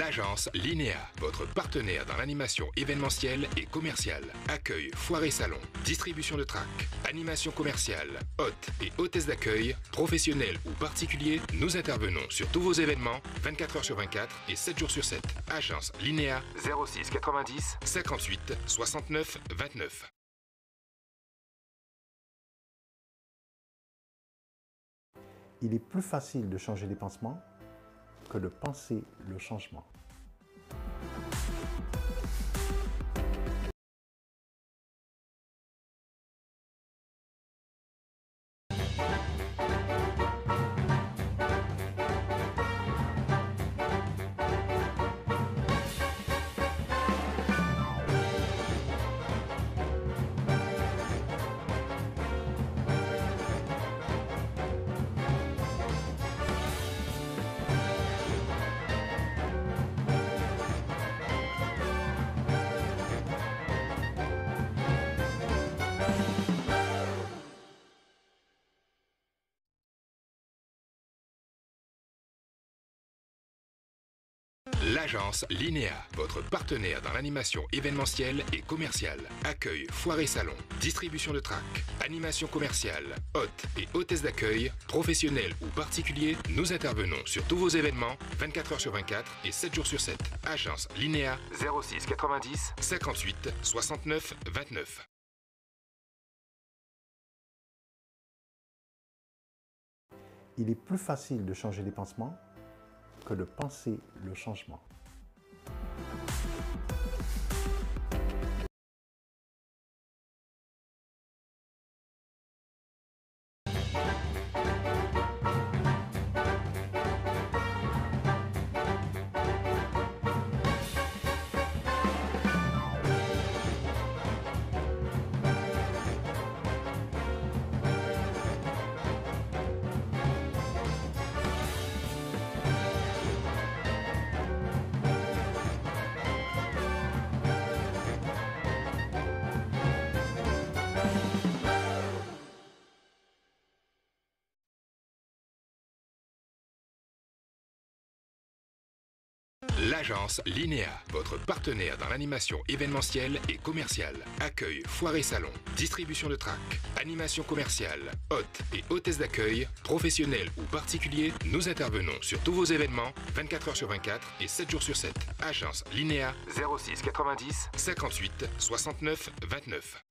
L'agence Linéa, votre partenaire dans l'animation événementielle et commerciale. Accueil, foire et salon, distribution de tracts, animation commerciale, hôtes et hôtesses d'accueil, professionnels ou particuliers, nous intervenons sur tous vos événements 24 heures sur 24 et 7 jours sur 7. Agence Linéa 06 90 58 69 29. Il est plus facile de changer les pansements que de penser le changement. L'agence Linéa, votre partenaire dans l'animation événementielle et commerciale. Accueil, foire et salon, distribution de tracts, animation commerciale, hôtes et hôtesses d'accueil, professionnels ou particuliers, nous intervenons sur tous vos événements 24 heures sur 24 et 7 jours sur 7. Agence Linéa 06 90 58 69 29. Il est plus facile de changer les pansements que de penser le changement. L'agence Linéa, votre partenaire dans l'animation événementielle et commerciale. Accueil, foire et salon, distribution de tracts, animation commerciale, hôtes et hôtesses d'accueil, professionnels ou particuliers, nous intervenons sur tous vos événements 24 heures sur 24 et 7 jours sur 7. Agence Linéa 06 90 58 69 29.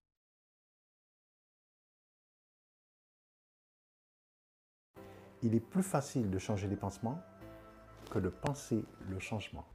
Il est plus facile de changer les pansements que de penser le changement.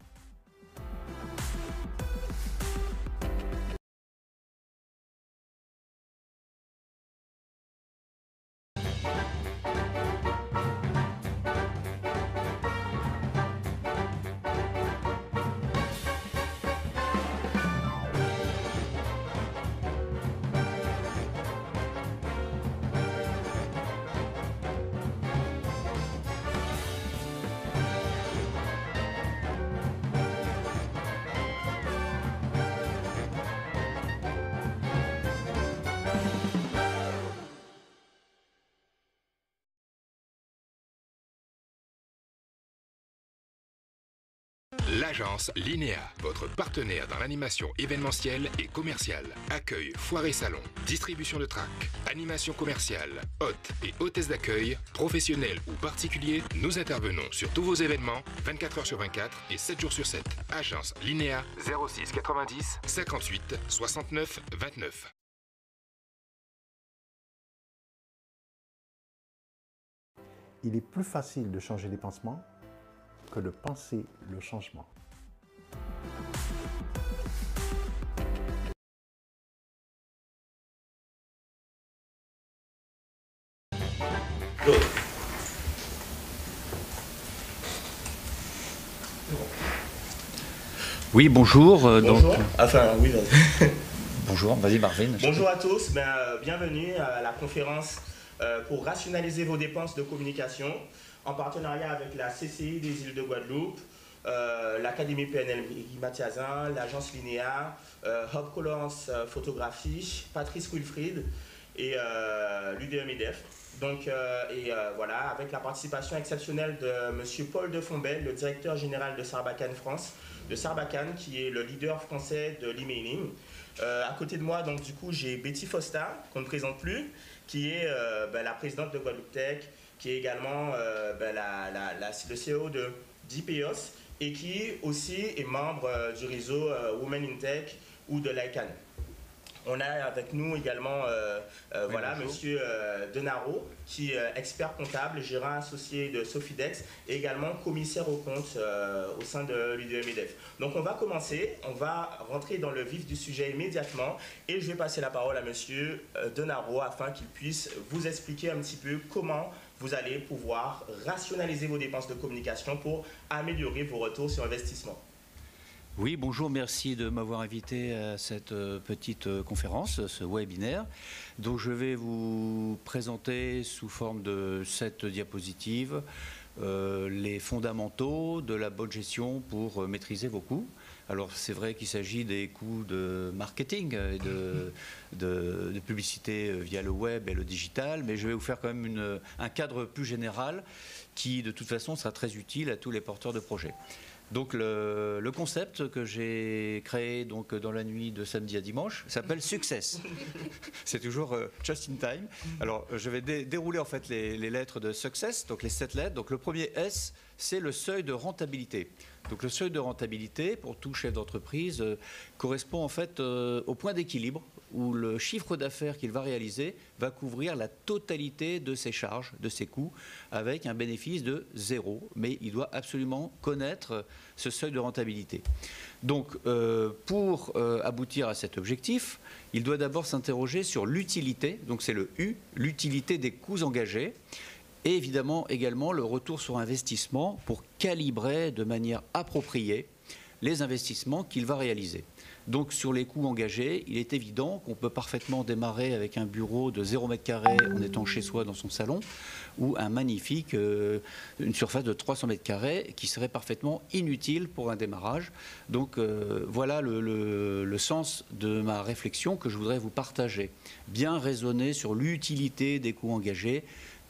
L'agence Linéa, votre partenaire dans l'animation événementielle et commerciale. Accueil, foire et salon, distribution de tracts, animation commerciale, hôtes et hôtesses d'accueil, professionnels ou particuliers, nous intervenons sur tous vos événements 24 heures sur 24 et 7 jours sur 7. Agence Linéa 06 90 58 69 29. Il est plus facile de changer les pansements que de penser le changement. Oui, bonjour. euh, Bonjour. Donc, Enfin, oui, vas-y. bonjour, vas-y Marvin. Bonjour à tous, ben, euh, bienvenue à la conférence euh, pour rationaliser vos dépenses de communication en partenariat avec la CCI des îles de Guadeloupe, euh, l'Académie PNL Guy Mathiazin, l'agence Linéa, euh, Hub Colors euh, Photographie, Patrice Wilfried et l'UDM-EDF. Donc, et voilà, avec la participation exceptionnelle de M. Paul de Fombelle, le directeur général de Sarbacane France, de Sarbacane, qui est le leader français de l'emailing. à côté de moi, donc du coup, j'ai Betty Fosta, qu'on ne présente plus, qui est ben, la présidente de Guadeloupe Tech, qui est également ben, le CEO de d'IPEOS et qui aussi est membre euh, du réseau euh, Women in Tech ou de l'ICANN. On a avec nous également euh, voilà, Monsieur Denaro, qui est expert comptable, gérant associé de Sofidex et également commissaire aux comptes au sein de l'UDMEDEF. Donc on va commencer, on va rentrer dans le vif du sujet immédiatement et je vais passer la parole à Monsieur Denaro afin qu'il puisse vous expliquer un petit peu comment vous allez pouvoir rationaliser vos dépenses de communication pour améliorer vos retours sur investissement. Oui, bonjour, merci de m'avoir invité à cette euh, petite euh, conférence, ce webinaire. Donc je vais vous présenter sous forme de sept diapositives euh, les fondamentaux de la bonne gestion pour maîtriser vos coûts. Alors c'est vrai qu'il s'agit des coûts de marketing et de, de, publicité via le web et le digital, mais je vais vous faire quand même un cadre plus général qui de toute façon sera très utile à tous les porteurs de projets. Donc le, concept que j'ai créé donc dans la nuit de samedi à dimanche s'appelle Success. C'est toujours euh, just in time. Alors je vais dérouler en fait les, les, lettres de Success, donc les sept lettres. Donc le premier S, c'est le seuil de rentabilité. Donc le seuil de rentabilité pour tout chef d'entreprise euh, correspond en fait euh, au point d'équilibre où le chiffre d'affaires qu'il va réaliser va couvrir la totalité de ses charges, de ses coûts, avec un bénéfice de zéro. Mais il doit absolument connaître ce seuil de rentabilité. Donc euh, pour aboutir à cet objectif, il doit d'abord s'interroger sur l'utilité, donc c'est le U, l'utilité des coûts engagés et évidemment également le retour sur investissement pour calibrer de manière appropriée les investissements qu'il va réaliser. Donc sur les coûts engagés, il est évident qu'on peut parfaitement démarrer avec un bureau de 0 m2 en étant chez soi dans son salon ou un euh, une surface de 300 m2 qui serait parfaitement inutile pour un démarrage. Donc euh, voilà le, le, sens de ma réflexion que je voudrais vous partager. Bien raisonner sur l'utilité des coûts engagés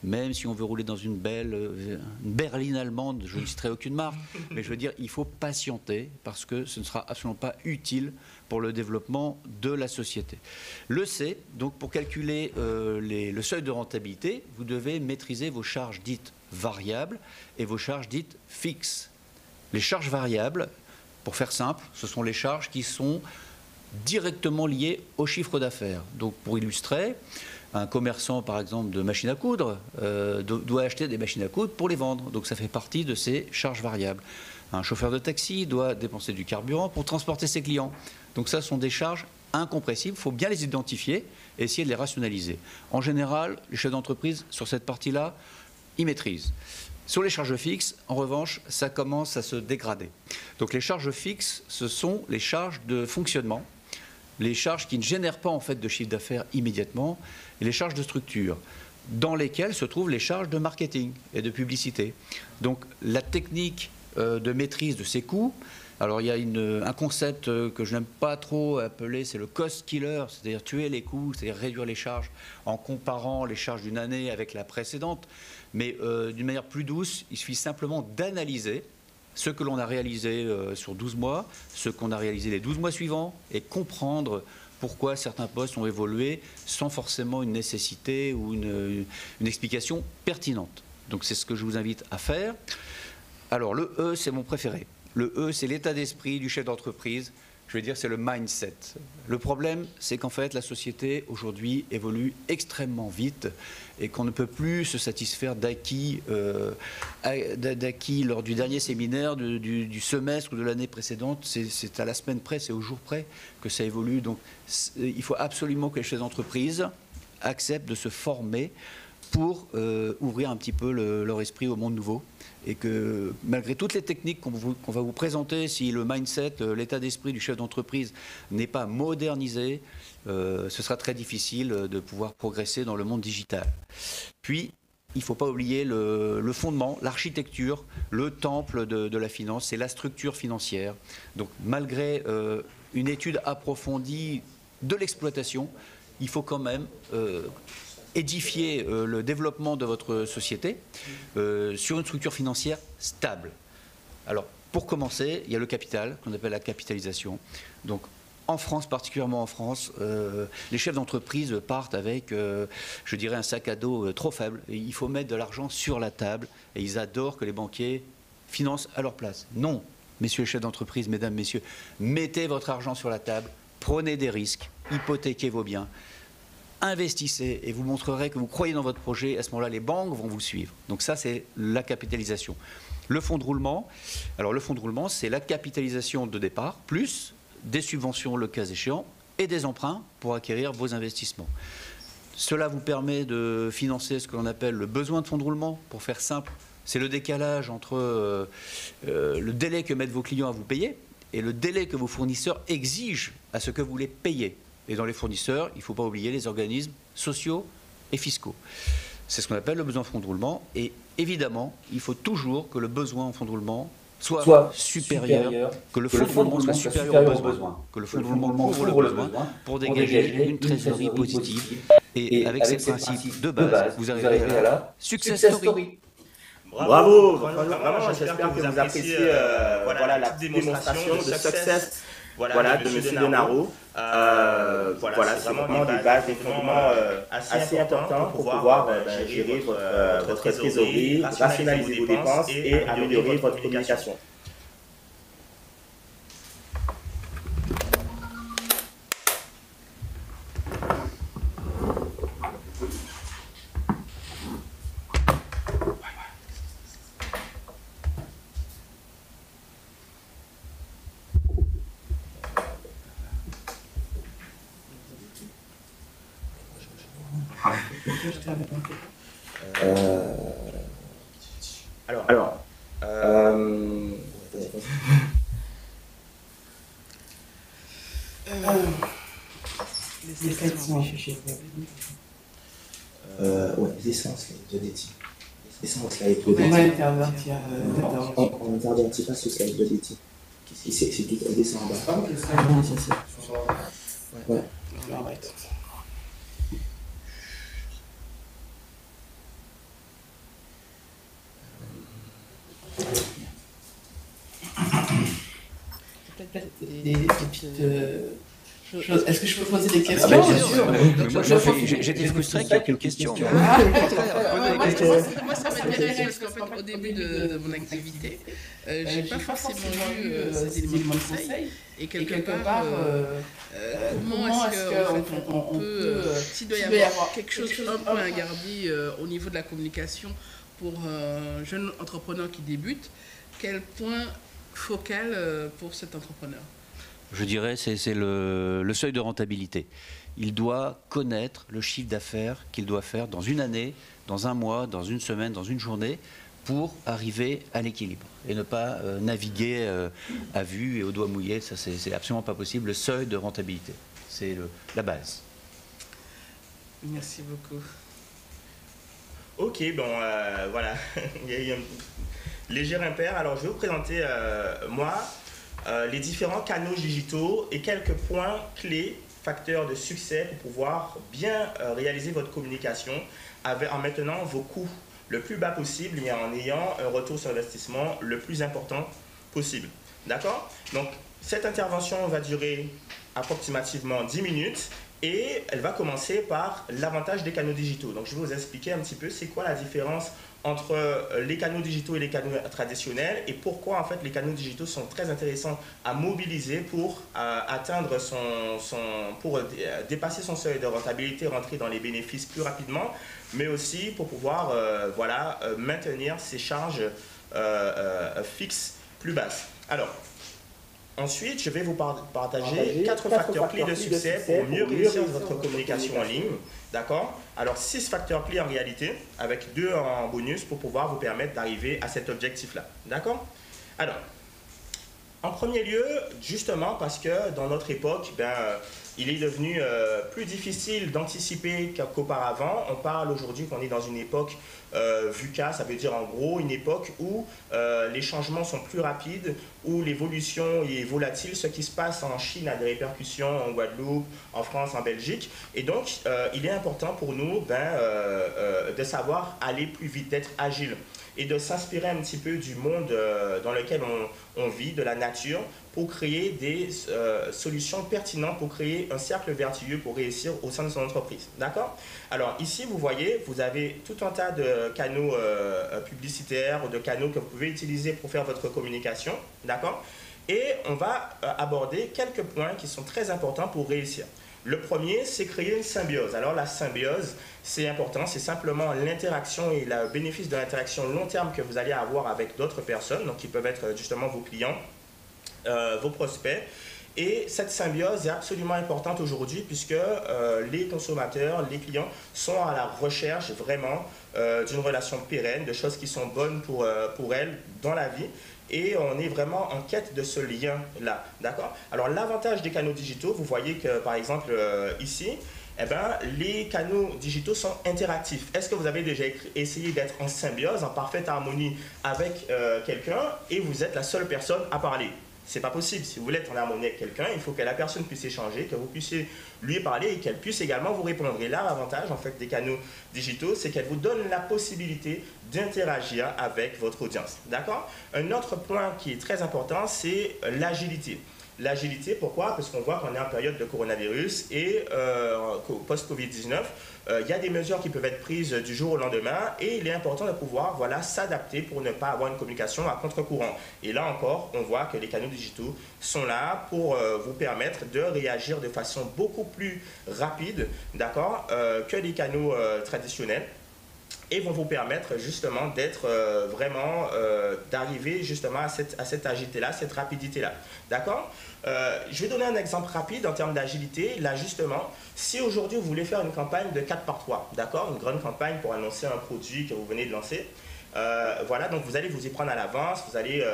même si on veut rouler dans une belle euh, berline allemande, je ne citerai aucune marque, mais je veux dire, il faut patienter parce que ce ne sera absolument pas utile pour le développement de la société. Le C, donc pour calculer euh, le seuil de rentabilité, vous devez maîtriser vos charges dites variables et vos charges dites fixes. Les charges variables, pour faire simple, ce sont les charges qui sont directement liées au chiffre d'affaires. Donc pour illustrer, un commerçant, par exemple, de machines à coudre, euh, doit acheter des machines à coudre pour les vendre. Donc ça fait partie de ses charges variables. Un chauffeur de taxi doit dépenser du carburant pour transporter ses clients. Donc ça sont des charges incompressibles. Il faut bien les identifier et essayer de les rationaliser. En général, les chefs d'entreprise, sur cette partie-là, ils maîtrisent. Sur les charges fixes, en revanche, ça commence à se dégrader. Donc les charges fixes, ce sont les charges de fonctionnement les charges qui ne génèrent pas en fait de chiffre d'affaires immédiatement les charges de structure dans lesquelles se trouvent les charges de marketing et de publicité. Donc la technique euh, de maîtrise de ces coûts, alors il y a un concept euh, que je n'aime pas trop appeler, c'est le cost killer, c'est-à-dire tuer les coûts, c'est-à-dire réduire les charges en comparant les charges d'une année avec la précédente. Mais euh, d'une manière plus douce, il suffit simplement d'analyser ce que l'on a réalisé euh, sur 12 mois, ce qu'on a réalisé les 12 mois suivants, et comprendre pourquoi certains postes ont évolué sans forcément une nécessité ou une, explication pertinente. Donc c'est ce que je vous invite à faire. Alors le E, c'est mon préféré. Le E, c'est l'état d'esprit du chef d'entreprise je veux dire, c'est le mindset. Le problème, c'est qu'en fait, la société aujourd'hui évolue extrêmement vite et qu'on ne peut plus se satisfaire d'acquis, euh, d'acquis lors du dernier séminaire, du, semestre ou de l'année précédente. C'est à la semaine près, c'est au jour près que ça évolue. Donc, il faut absolument que les chefs d'entreprise acceptent de se former pour euh, ouvrir un petit peu leur esprit au monde nouveau et que malgré toutes les techniques qu'on va vous présenter, si le mindset, euh, l'état d'esprit du chef d'entreprise n'est pas modernisé, euh, ce sera très difficile de pouvoir progresser dans le monde digital. Puis, il ne faut pas oublier le, fondement, l'architecture, le temple de, la finance, c'est la structure financière. Donc malgré une étude approfondie de l'exploitation, il faut quand même édifier le développement de votre société sur une structure financière stable. Alors, pour commencer, il y a le capital, qu'on appelle la capitalisation. Donc, en France, particulièrement en France, euh, les chefs d'entreprise partent avec, euh, je dirais, un sac à dos euh, trop faible. il faut mettre de l'argent sur la table et ils adorent que les banquiers financent à leur place. Non, messieurs les chefs d'entreprise, mesdames, messieurs, mettez votre argent sur la table, prenez des risques, hypothéquez vos biens, investissez et vous montrerez que vous croyez dans votre projet. À ce moment-là, les banques vont vous suivre. Donc ça, c'est la capitalisation. Le fonds de roulement, alors le fonds de roulement, c'est la capitalisation de départ plus des subventions le cas échéant et des emprunts pour acquérir vos investissements. Cela vous permet de financer ce que l'on appelle le besoin de fonds de roulement. Pour faire simple, c'est le décalage entre euh, euh, le délai que mettent vos clients à vous payer et le délai que vos fournisseurs exigent à ce que vous les payez. Et dans les fournisseurs, il ne faut pas oublier les organismes sociaux et fiscaux. C'est ce qu'on appelle le besoin de fonds de roulement. Et évidemment, il faut toujours que le besoin en fonds de roulement soit, supérieur, que le fonds de roulement soit supérieur aux besoins, que le fonds de roulement couvre le besoin pour dégager une trésorerie positive. Et avec ces principes de base, vous arriverez à la success story. Bravo, vraiment, j'espère que vous appréciez euh, euh, voilà, la démonstration de success voilà, de, M. Denaro. Euh, voilà, c'est vraiment des bases, des fondements assez importants pour pouvoir gérer votre, votre trésorerie, rationaliser vos dépenses et améliorer votre communication. Euh, alors, alors euh, les essences euh, ouais, les essences de Letty. Essence là, de On va intervertir. On pas ce slide de Letty. C'est tout, elle descend en bas. Ah, ok, c'est Ouais. Ouais. des, des petites euh. Est-ce que je peux poser des questions ah Bien sûr. J'étais frustré qu'il y ait quelques questions. Ah, moi, ça m'intéresse parce qu'en fait, au début de, mon activité, euh, j'ai pas forcément vu euh, ces éléments de conseil. Et quelque, part, comment est-ce qu'on peut, s'il doit y avoir quelque chose un peu ingardi au niveau de la communication pour un jeune entrepreneur qui débute, quel point focal euh, pour cet entrepreneur? Je dirais c'est le, le seuil de rentabilité. Il doit connaître le chiffre d'affaires qu'il doit faire dans une année, dans un mois, dans une semaine, dans une journée, pour arriver à l'équilibre et ne pas euh, naviguer euh, à vue et au doigt mouillé. Ça, c'est absolument pas possible. Le seuil de rentabilité, c'est la base. Merci beaucoup. Ok, bon, voilà. Il y a eu un léger impair. Alors, je vais vous présenter, euh, moi, euh, les différents canaux digitaux et quelques points clés, facteurs de succès pour pouvoir bien euh, réaliser votre communication avec, en maintenant vos coûts le plus bas possible et en ayant un retour sur investissement le plus important possible. D'accord? Donc, cette intervention va durer approximativement 10 minutes et elle va commencer par l'avantage des canaux digitaux. Donc, je vais vous expliquer un petit peu c'est quoi la différence entre euh, les canaux digitaux et les canaux traditionnels et pourquoi en fait les canaux digitaux sont très intéressants à mobiliser pour euh, atteindre son, son pour euh, dépasser son seuil de rentabilité, rentrer dans les bénéfices plus rapidement, mais aussi pour pouvoir voilà maintenir ses charges fixes plus basses. Alors Ensuite, je vais vous partager quatre, facteurs, clés de succès pour mieux réussir votre communication en ligne. D'accord? Alors, six facteurs clés en réalité, avec deux en bonus pour pouvoir vous permettre d'arriver à cet objectif-là. D'accord? Alors, En premier lieu, justement parce que dans notre époque, ben, il est devenu euh, plus difficile d'anticiper qu'auparavant. On parle aujourd'hui qu'on est dans une époque euh, VUCA, ça veut dire en gros une époque où euh, les changements sont plus rapides, où l'évolution est volatile. Ce qui se passe en Chine a des répercussions en Guadeloupe, en France, en Belgique. Et donc, euh, il est important pour nous ben, de savoir aller plus vite, d'être agile et de s'inspirer un petit peu du monde dans lequel on, vit, de la nature, pour créer des euh, solutions pertinentes, pour créer un cercle vertueux pour réussir au sein de son entreprise. D'accord? Alors ici, vous voyez, vous avez tout un tas de canaux euh, publicitaires de canaux que vous pouvez utiliser pour faire votre communication. D'accord? Et on va euh, aborder quelques points qui sont très importants pour réussir. Le premier, c'est créer une symbiose. Alors la symbiose, c'est important, c'est simplement l'interaction et le bénéfice de l'interaction long terme que vous allez avoir avec d'autres personnes, donc qui peuvent être justement vos clients, euh, vos prospects. Et cette symbiose est absolument importante aujourd'hui puisque euh, les consommateurs, les clients sont à la recherche vraiment euh, d'une relation pérenne, de choses qui sont bonnes pour, pour elles dans la vie. Et on est vraiment en quête de ce lien-là. D'accord? Alors l'avantage des canaux digitaux, vous voyez que par exemple ici, eh ben, les canaux digitaux sont interactifs. Est-ce que vous avez déjà essayé d'être en symbiose, en parfaite harmonie avec quelqu'un et vous êtes la seule personne à parler? C'est pas possible. Si vous voulez être en harmonie avec quelqu'un, il faut que la personne puisse échanger, que vous puissiez lui parler et qu'elle puisse également vous répondre. Et là, l'avantage en fait des canaux digitaux, c'est qu'elle vous donne la possibilité d'interagir avec votre audience. D'accord? Un autre point qui est très important, c'est l'agilité. L'agilité, pourquoi? Parce qu'on voit qu'on est en période de coronavirus et euh, post-Covid-19, euh, il y a des mesures qui peuvent être prises du jour au lendemain et il est important de pouvoir voilà, s'adapter pour ne pas avoir une communication à contre-courant. Et là encore, on voit que les canaux digitaux sont là pour euh, vous permettre de réagir de façon beaucoup plus rapide, d'accord, que les canaux traditionnels et vont vous permettre justement d'être euh, vraiment, euh, d'arriver justement à cette, à cette agilité-là, cette rapidité-là. D'accord? Euh, Je vais donner un exemple rapide en termes d'agilité. Là, justement, si aujourd'hui vous voulez faire une campagne de 4 par 3, d'accord? Une grande campagne pour annoncer un produit que vous venez de lancer. voilà, donc vous allez vous y prendre à l'avance, vous allez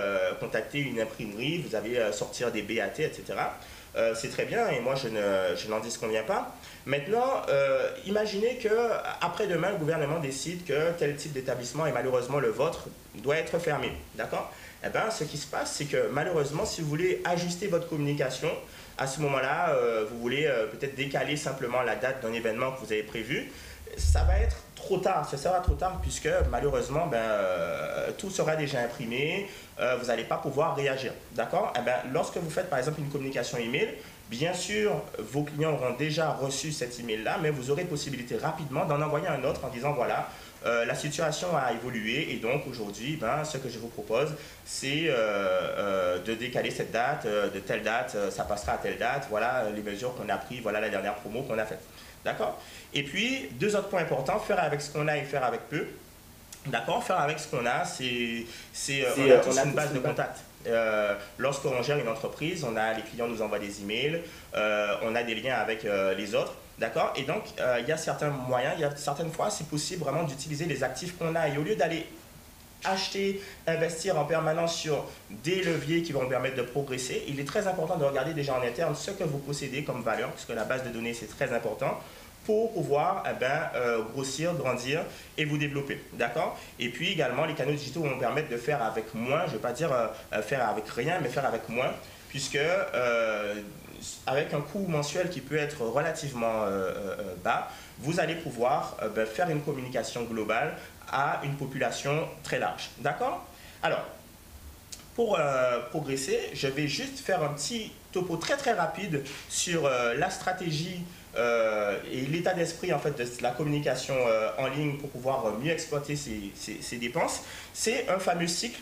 contacter une imprimerie, vous allez sortir des BAT, etc. c'est très bien et moi je n'en je n'en disconviens pas. Maintenant, euh, imaginez que après demain, le gouvernement décide que tel type d'établissement, et malheureusement le vôtre, doit être fermé. D'accord? Eh bien, ce qui se passe, c'est que malheureusement, si vous voulez ajuster votre communication, à ce moment-là, euh, vous voulez euh, peut-être décaler simplement la date d'un événement que vous avez prévu, ça va être trop tard, ce sera trop tard puisque malheureusement ben, tout sera déjà imprimé, vous n'allez pas pouvoir réagir. D'accord? Eh ben, Lorsque vous faites par exemple une communication email, Bien sûr, vos clients auront déjà reçu cet email-là, mais vous aurez possibilité rapidement d'en envoyer un autre en disant voilà, euh, la situation a évolué et donc aujourd'hui, ben, ce que je vous propose, c'est euh, euh, de décaler cette date, de telle date, ça passera à telle date, voilà les mesures qu'on a prises, voilà la dernière promo qu'on a faite. D'accord? Et puis, deux autres points importants, faire avec ce qu'on a et faire avec peu. D'accord? Faire avec ce qu'on a, c'est on a une base de contact. Euh, lorsqu'on gère une entreprise, on a les clients nous envoient des emails, euh, on a des liens avec euh, les autres, d'accord? Et donc il y a certains moyens, il y a certaines fois c'est possible vraiment d'utiliser les actifs qu'on a. Et au lieu d'aller acheter, investir en permanence sur des leviers qui vont permettre de progresser, il est très important de regarder déjà en interne ce que vous possédez comme valeur, puisque la base de données c'est très important pour pouvoir eh ben, euh, grossir, grandir et vous développer. D'accord? Et puis également, les canaux digitaux vont permettre de faire avec moins, je ne vais pas dire euh, euh, faire avec rien, mais faire avec moins, puisque avec un coût mensuel qui peut être relativement bas, vous allez pouvoir ben, faire une communication globale à une population très large. D'accord? Alors, pour progresser, je vais juste faire un petit topo très très rapide sur la stratégie euh, et l'état d'esprit en fait de la communication euh, en ligne pour pouvoir euh, mieux exploiter ses, dépenses, c'est un fameux cycle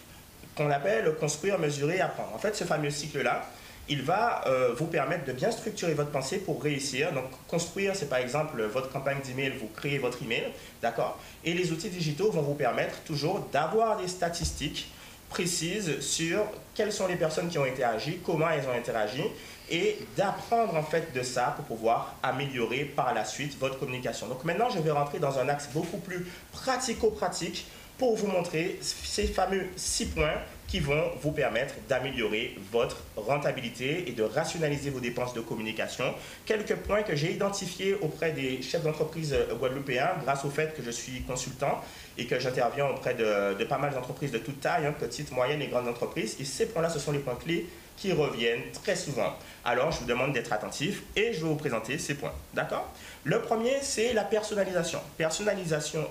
qu'on appelle construire, mesurer, apprendre. En fait, ce fameux cycle-là, il va vous permettre de bien structurer votre pensée pour réussir. Donc, construire, c'est par exemple votre campagne d'email, vous créez votre email, d'accord? Et les outils digitaux vont vous permettre toujours d'avoir des statistiques précises sur quelles sont les personnes qui ont interagi, comment elles ont interagi, et d'apprendre en fait de ça pour pouvoir améliorer par la suite votre communication. Donc maintenant, je vais rentrer dans un axe beaucoup plus pratico-pratique pour vous montrer ces fameux six points qui vont vous permettre d'améliorer votre rentabilité et de rationaliser vos dépenses de communication. Quelques points que j'ai identifiés auprès des chefs d'entreprise guadeloupéens grâce au fait que je suis consultant et que j'interviens auprès de, pas mal d'entreprises de toute taille, hein, petites, moyennes et grandes entreprises. Et ces points-là, ce sont les points clés qui reviennent très souvent. Alors, je vous demande d'être attentif et je vais vous présenter ces points. D'accord? Le premier, c'est la personnalisation. Personnalisation,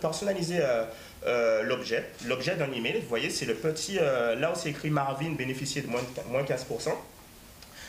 personnaliser euh, euh, l'objet, l'objet d'un email. Vous voyez, c'est le petit, euh, là où c'est écrit Marvin bénéficier de moins, moins 15%.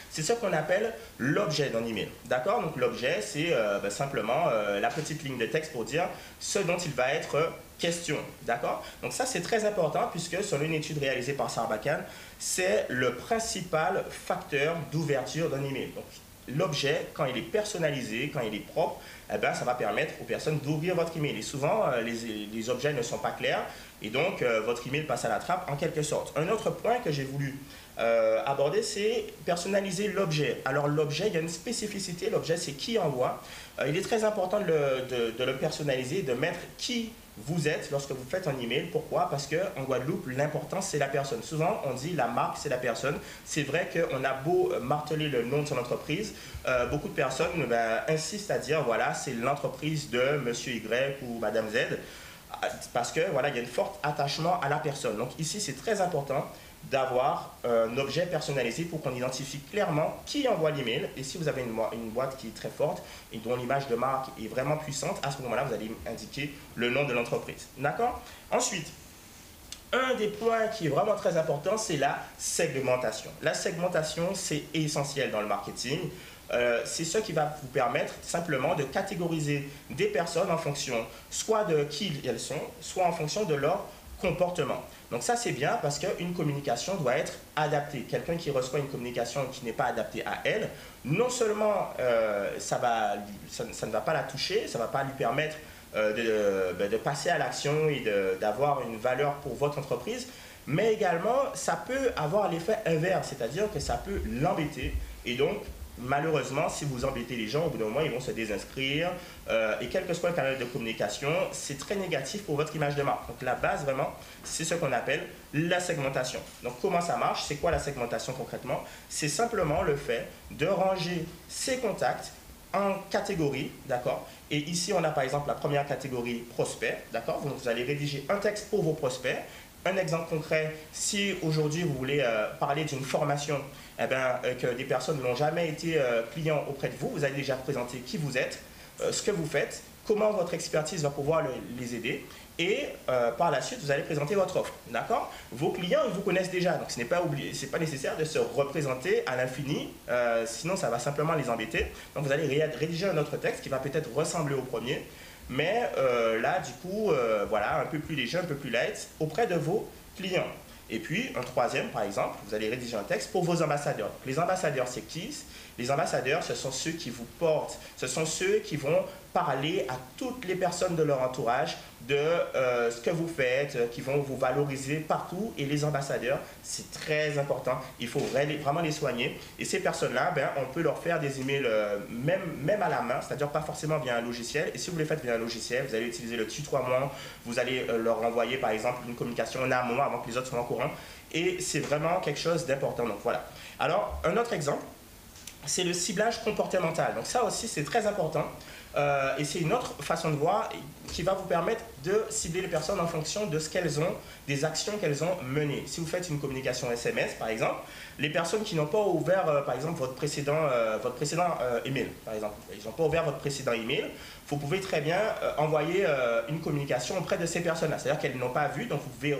C'est ce qu'on appelle l'objet d'un email. D'accord? Donc l'objet, c'est ben, simplement la petite ligne de texte pour dire ce dont il va être question. D'accord? Donc ça, c'est très important puisque selon une étude réalisée par Sarbacane, c'est le principal facteur d'ouverture d'un email. Donc l'objet, quand il est personnalisé, quand il est propre, eh ben, ça va permettre aux personnes d'ouvrir votre email. Et souvent, euh, les, objets ne sont pas clairs et donc euh, votre email passe à la trappe en quelque sorte. Un autre point que j'ai voulu euh, aborder, c'est personnaliser l'objet. Alors l'objet, il y a une spécificité. L'objet, c'est qui envoie. il est très important de le, de le personnaliser, de mettre qui vous êtes lorsque vous faites un email. Pourquoi? Parce qu'en Guadeloupe, l'important, c'est la personne. Souvent, on dit la marque, c'est la personne. C'est vrai qu'on a beau marteler le nom de son entreprise, euh, beaucoup de personnes ben, insistent à dire, voilà, c'est l'entreprise de Monsieur Y ou Madame Z, parce que voilà, il y a un fort attachement à la personne. Donc ici, c'est très important d'avoir un objet personnalisé pour qu'on identifie clairement qui envoie l'email. Et si vous avez une, une, boîte qui est très forte et dont l'image de marque est vraiment puissante, à ce moment-là, vous allez indiquer le nom de l'entreprise. D'accord? Ensuite, un des points qui est vraiment très important, c'est la segmentation. La segmentation, c'est essentiel dans le marketing. Euh, c'est ce qui va vous permettre simplement de catégoriser des personnes en fonction soit de qui elles sont, soit en fonction de leur comportement. Donc ça, c'est bien parce qu'une communication doit être adaptée. Quelqu'un qui reçoit une communication qui n'est pas adaptée à elle, non seulement euh, ça, ne va pas la toucher, ça ne va pas lui permettre euh, ben, de, passer à l'action et d'avoir une valeur pour votre entreprise, mais également, ça peut avoir l'effet inverse, c'est-à-dire que ça peut l'embêter et donc malheureusement, si vous embêtez les gens, au bout d'un moment, ils vont se désinscrire. Euh, et quel que soit le canal de communication, c'est très négatif pour votre image de marque. Donc la base, vraiment, c'est ce qu'on appelle la segmentation. Donc comment ça marche? C'est quoi la segmentation concrètement? C'est simplement le fait de ranger ses contacts en catégories, d'accord? Et ici, on a par exemple la première catégorie prospect, d'accord? Vous allez rédiger un texte pour vos prospects. Un exemple concret, si aujourd'hui vous voulez euh, parler d'une formation eh ben, euh, que des personnes n'ont jamais été euh, clients auprès de vous, vous allez déjà présenter qui vous êtes, ce que vous faites, comment votre expertise va pouvoir les aider et par la suite, vous allez présenter votre offre. D'accord? Vos clients, vous connaissent déjà, donc ce n'est pas, pas nécessaire de se représenter à l'infini, sinon ça va simplement les embêter. Donc vous allez rédiger un autre texte qui va peut-être ressembler au premier, mais là, du coup, voilà, un peu plus léger, un peu plus light, auprès de vos clients. Et puis, un troisième, par exemple, vous allez rédiger un texte pour vos ambassadeurs. Les ambassadeurs, c'est qui? Les ambassadeurs, ce sont ceux qui vous portent, ce sont ceux qui vont parler à toutes les personnes de leur entourage de euh, ce que vous faites, euh, qui vont vous valoriser partout. Et les ambassadeurs, c'est très important. Il faut vraiment les soigner. Et ces personnes-là, ben, on peut leur faire des emails euh, même, même à la main, c'est-à-dire pas forcément via un logiciel. Et si vous les faites via un logiciel, vous allez utiliser le tutoiement, vous allez leur envoyer par exemple une communication en amont avant que les autres soient en courant. Et c'est vraiment quelque chose d'important. Donc voilà. Alors, un autre exemple, c'est le ciblage comportemental. Donc ça aussi, c'est très important. Euh, et c'est une autre façon de voir qui va vous permettre de cibler les personnes en fonction de ce qu'elles ont, des actions qu'elles ont menées. Si vous faites une communication SMS, par exemple, les personnes qui n'ont pas ouvert, euh, par exemple, votre précédent, euh, votre précédent email, par exemple, ils n'ont pas ouvert votre précédent email, vous pouvez très bien envoyer une communication auprès de ces personnes-là. C'est-à-dire qu'elles n'ont pas vu, donc vous pouvez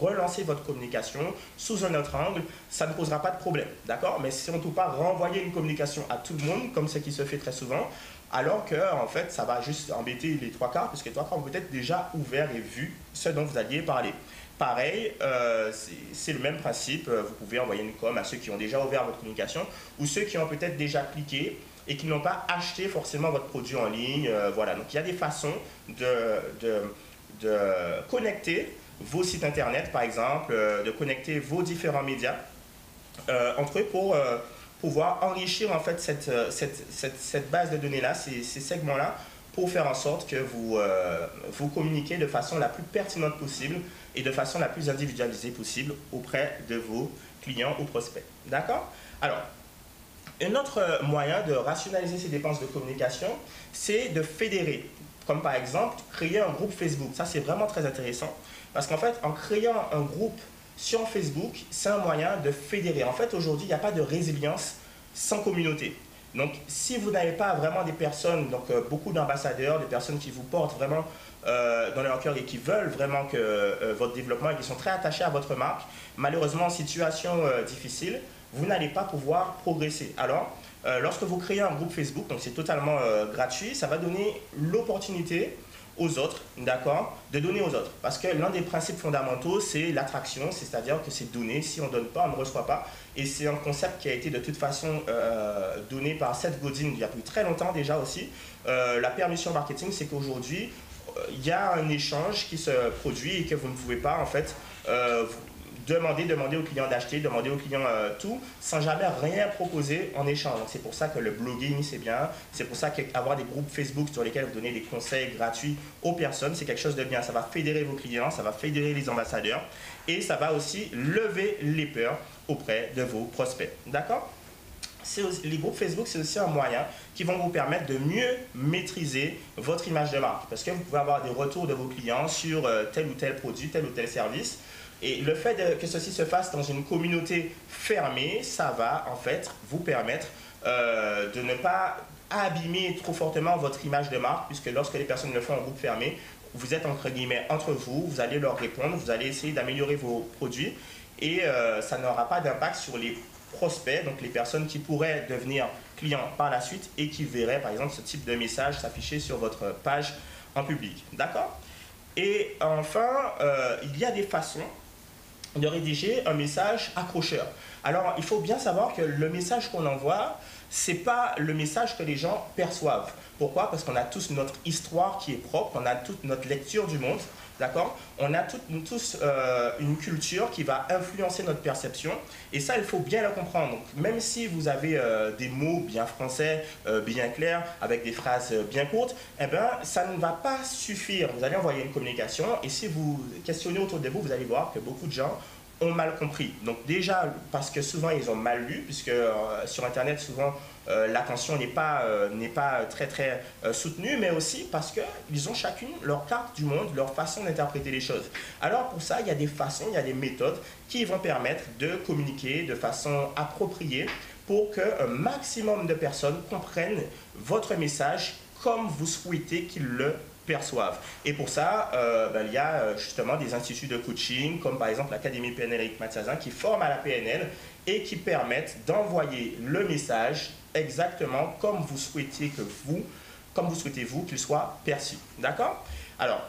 relancer votre communication sous un autre angle, ça ne posera pas de problème, d'accord? Mais surtout pas renvoyer une communication à tout le monde, comme ce qui se fait très souvent, alors que en fait ça va juste embêter les trois quarts puisque les trois quarts ont peut-être déjà ouvert et vu ce dont vous alliez parler. Pareil, euh, c'est le même principe, euh, vous pouvez envoyer une com à ceux qui ont déjà ouvert votre communication ou ceux qui ont peut-être déjà cliqué et qui n'ont pas acheté forcément votre produit en ligne. Euh, voilà, donc il y a des façons de, de, de, connecter vos sites internet par exemple, de connecter vos différents médias entre eux pour pouvoir enrichir en fait cette, euh, cette, cette, cette base de données-là, ces, segments-là, pour faire en sorte que vous, euh, vous communiquez de façon la plus pertinente possible et de façon la plus individualisée possible auprès de vos clients ou prospects. D'accord? Alors, un autre moyen de rationaliser ces dépenses de communication, c'est de fédérer. Comme par exemple, créer un groupe Facebook. Ça, c'est vraiment très intéressant. Parce qu'en fait, en créant un groupe sur Facebook, c'est un moyen de fédérer. En fait, aujourd'hui, il n'y a pas de résilience sans communauté. Donc, si vous n'avez pas vraiment des personnes, donc euh, beaucoup d'ambassadeurs, des personnes qui vous portent vraiment euh, dans leur cœur et qui veulent vraiment que euh, votre développement et qui sont très attachés à votre marque, malheureusement, en situation difficile, vous n'allez pas pouvoir progresser. Alors, lorsque vous créez un groupe Facebook, donc c'est totalement gratuit, ça va donner l'opportunité aux autres, d'accord, de donner aux autres. Parce que l'un des principes fondamentaux, c'est l'attraction, c'est-à-dire que c'est donné. Si on ne donne pas, on ne reçoit pas. Et c'est un concept qui a été de toute façon euh, donné par Seth Godin il y a plus très longtemps déjà aussi. Euh, la permission marketing, c'est qu'aujourd'hui, euh, il y a un échange qui se produit et que vous ne pouvez pas en fait demander, demander au client d'acheter, demander au client euh, tout, sans jamais rien proposer en échange. C'est pour ça que le blogging, c'est bien. C'est pour ça qu'avoir des groupes Facebook sur lesquels vous donnez des conseils gratuits aux personnes, c'est quelque chose de bien. Ça va fédérer vos clients, ça va fédérer les ambassadeurs et ça va aussi lever les peurs auprès de vos prospects. D'accord? Les groupes Facebook, c'est aussi un moyen qui vont vous permettre de mieux maîtriser votre image de marque. Parce que vous pouvez avoir des retours de vos clients sur euh, tel ou tel produit, tel ou tel service. Et le fait que ceci se fasse dans une communauté fermée, ça va en fait vous permettre euh, de ne pas abîmer trop fortement votre image de marque, puisque lorsque les personnes le font en groupe fermé, vous êtes entre guillemets entre vous, vous allez leur répondre, vous allez essayer d'améliorer vos produits, et euh, ça n'aura pas d'impact sur les prospects, donc les personnes qui pourraient devenir clients par la suite et qui verraient par exemple ce type de message s'afficher sur votre page en public. D'accord? Et enfin, euh, il y a des façons de rédiger un message accrocheur. Alors, il faut bien savoir que le message qu'on envoie, c'est pas le message que les gens perçoivent. Pourquoi? Parce qu'on a tous notre histoire qui est propre, on a toute notre lecture du monde, d'accord? On a tous euh, une culture qui va influencer notre perception, et ça, il faut bien le comprendre. même si vous avez euh, des mots bien français, euh, bien clairs, avec des phrases bien courtes, eh ben, ça ne va pas suffire. Vous allez envoyer une communication, et si vous questionnez autour de vous, vous allez voir que beaucoup de gens ont mal compris. Donc déjà, parce que souvent ils ont mal lu, puisque sur Internet, souvent l'attention n'est pas, euh, pas très très euh, soutenue, mais aussi parce qu'ils ont chacune leur carte du monde, leur façon d'interpréter les choses. Alors pour ça, il y a des façons, il y a des méthodes qui vont permettre de communiquer de façon appropriée pour qu'un maximum de personnes comprennent votre message comme vous souhaitez qu'ils le perçoivent. Et pour ça, ben, il y a justement des instituts de coaching, comme par exemple l'Académie PNL Eric Mathiazin, qui forme à la PNL et qui permettent d'envoyer le message exactement comme vous souhaitiez que vous, comme vous souhaitez vous qu'il soit perçu. D'accord? Alors,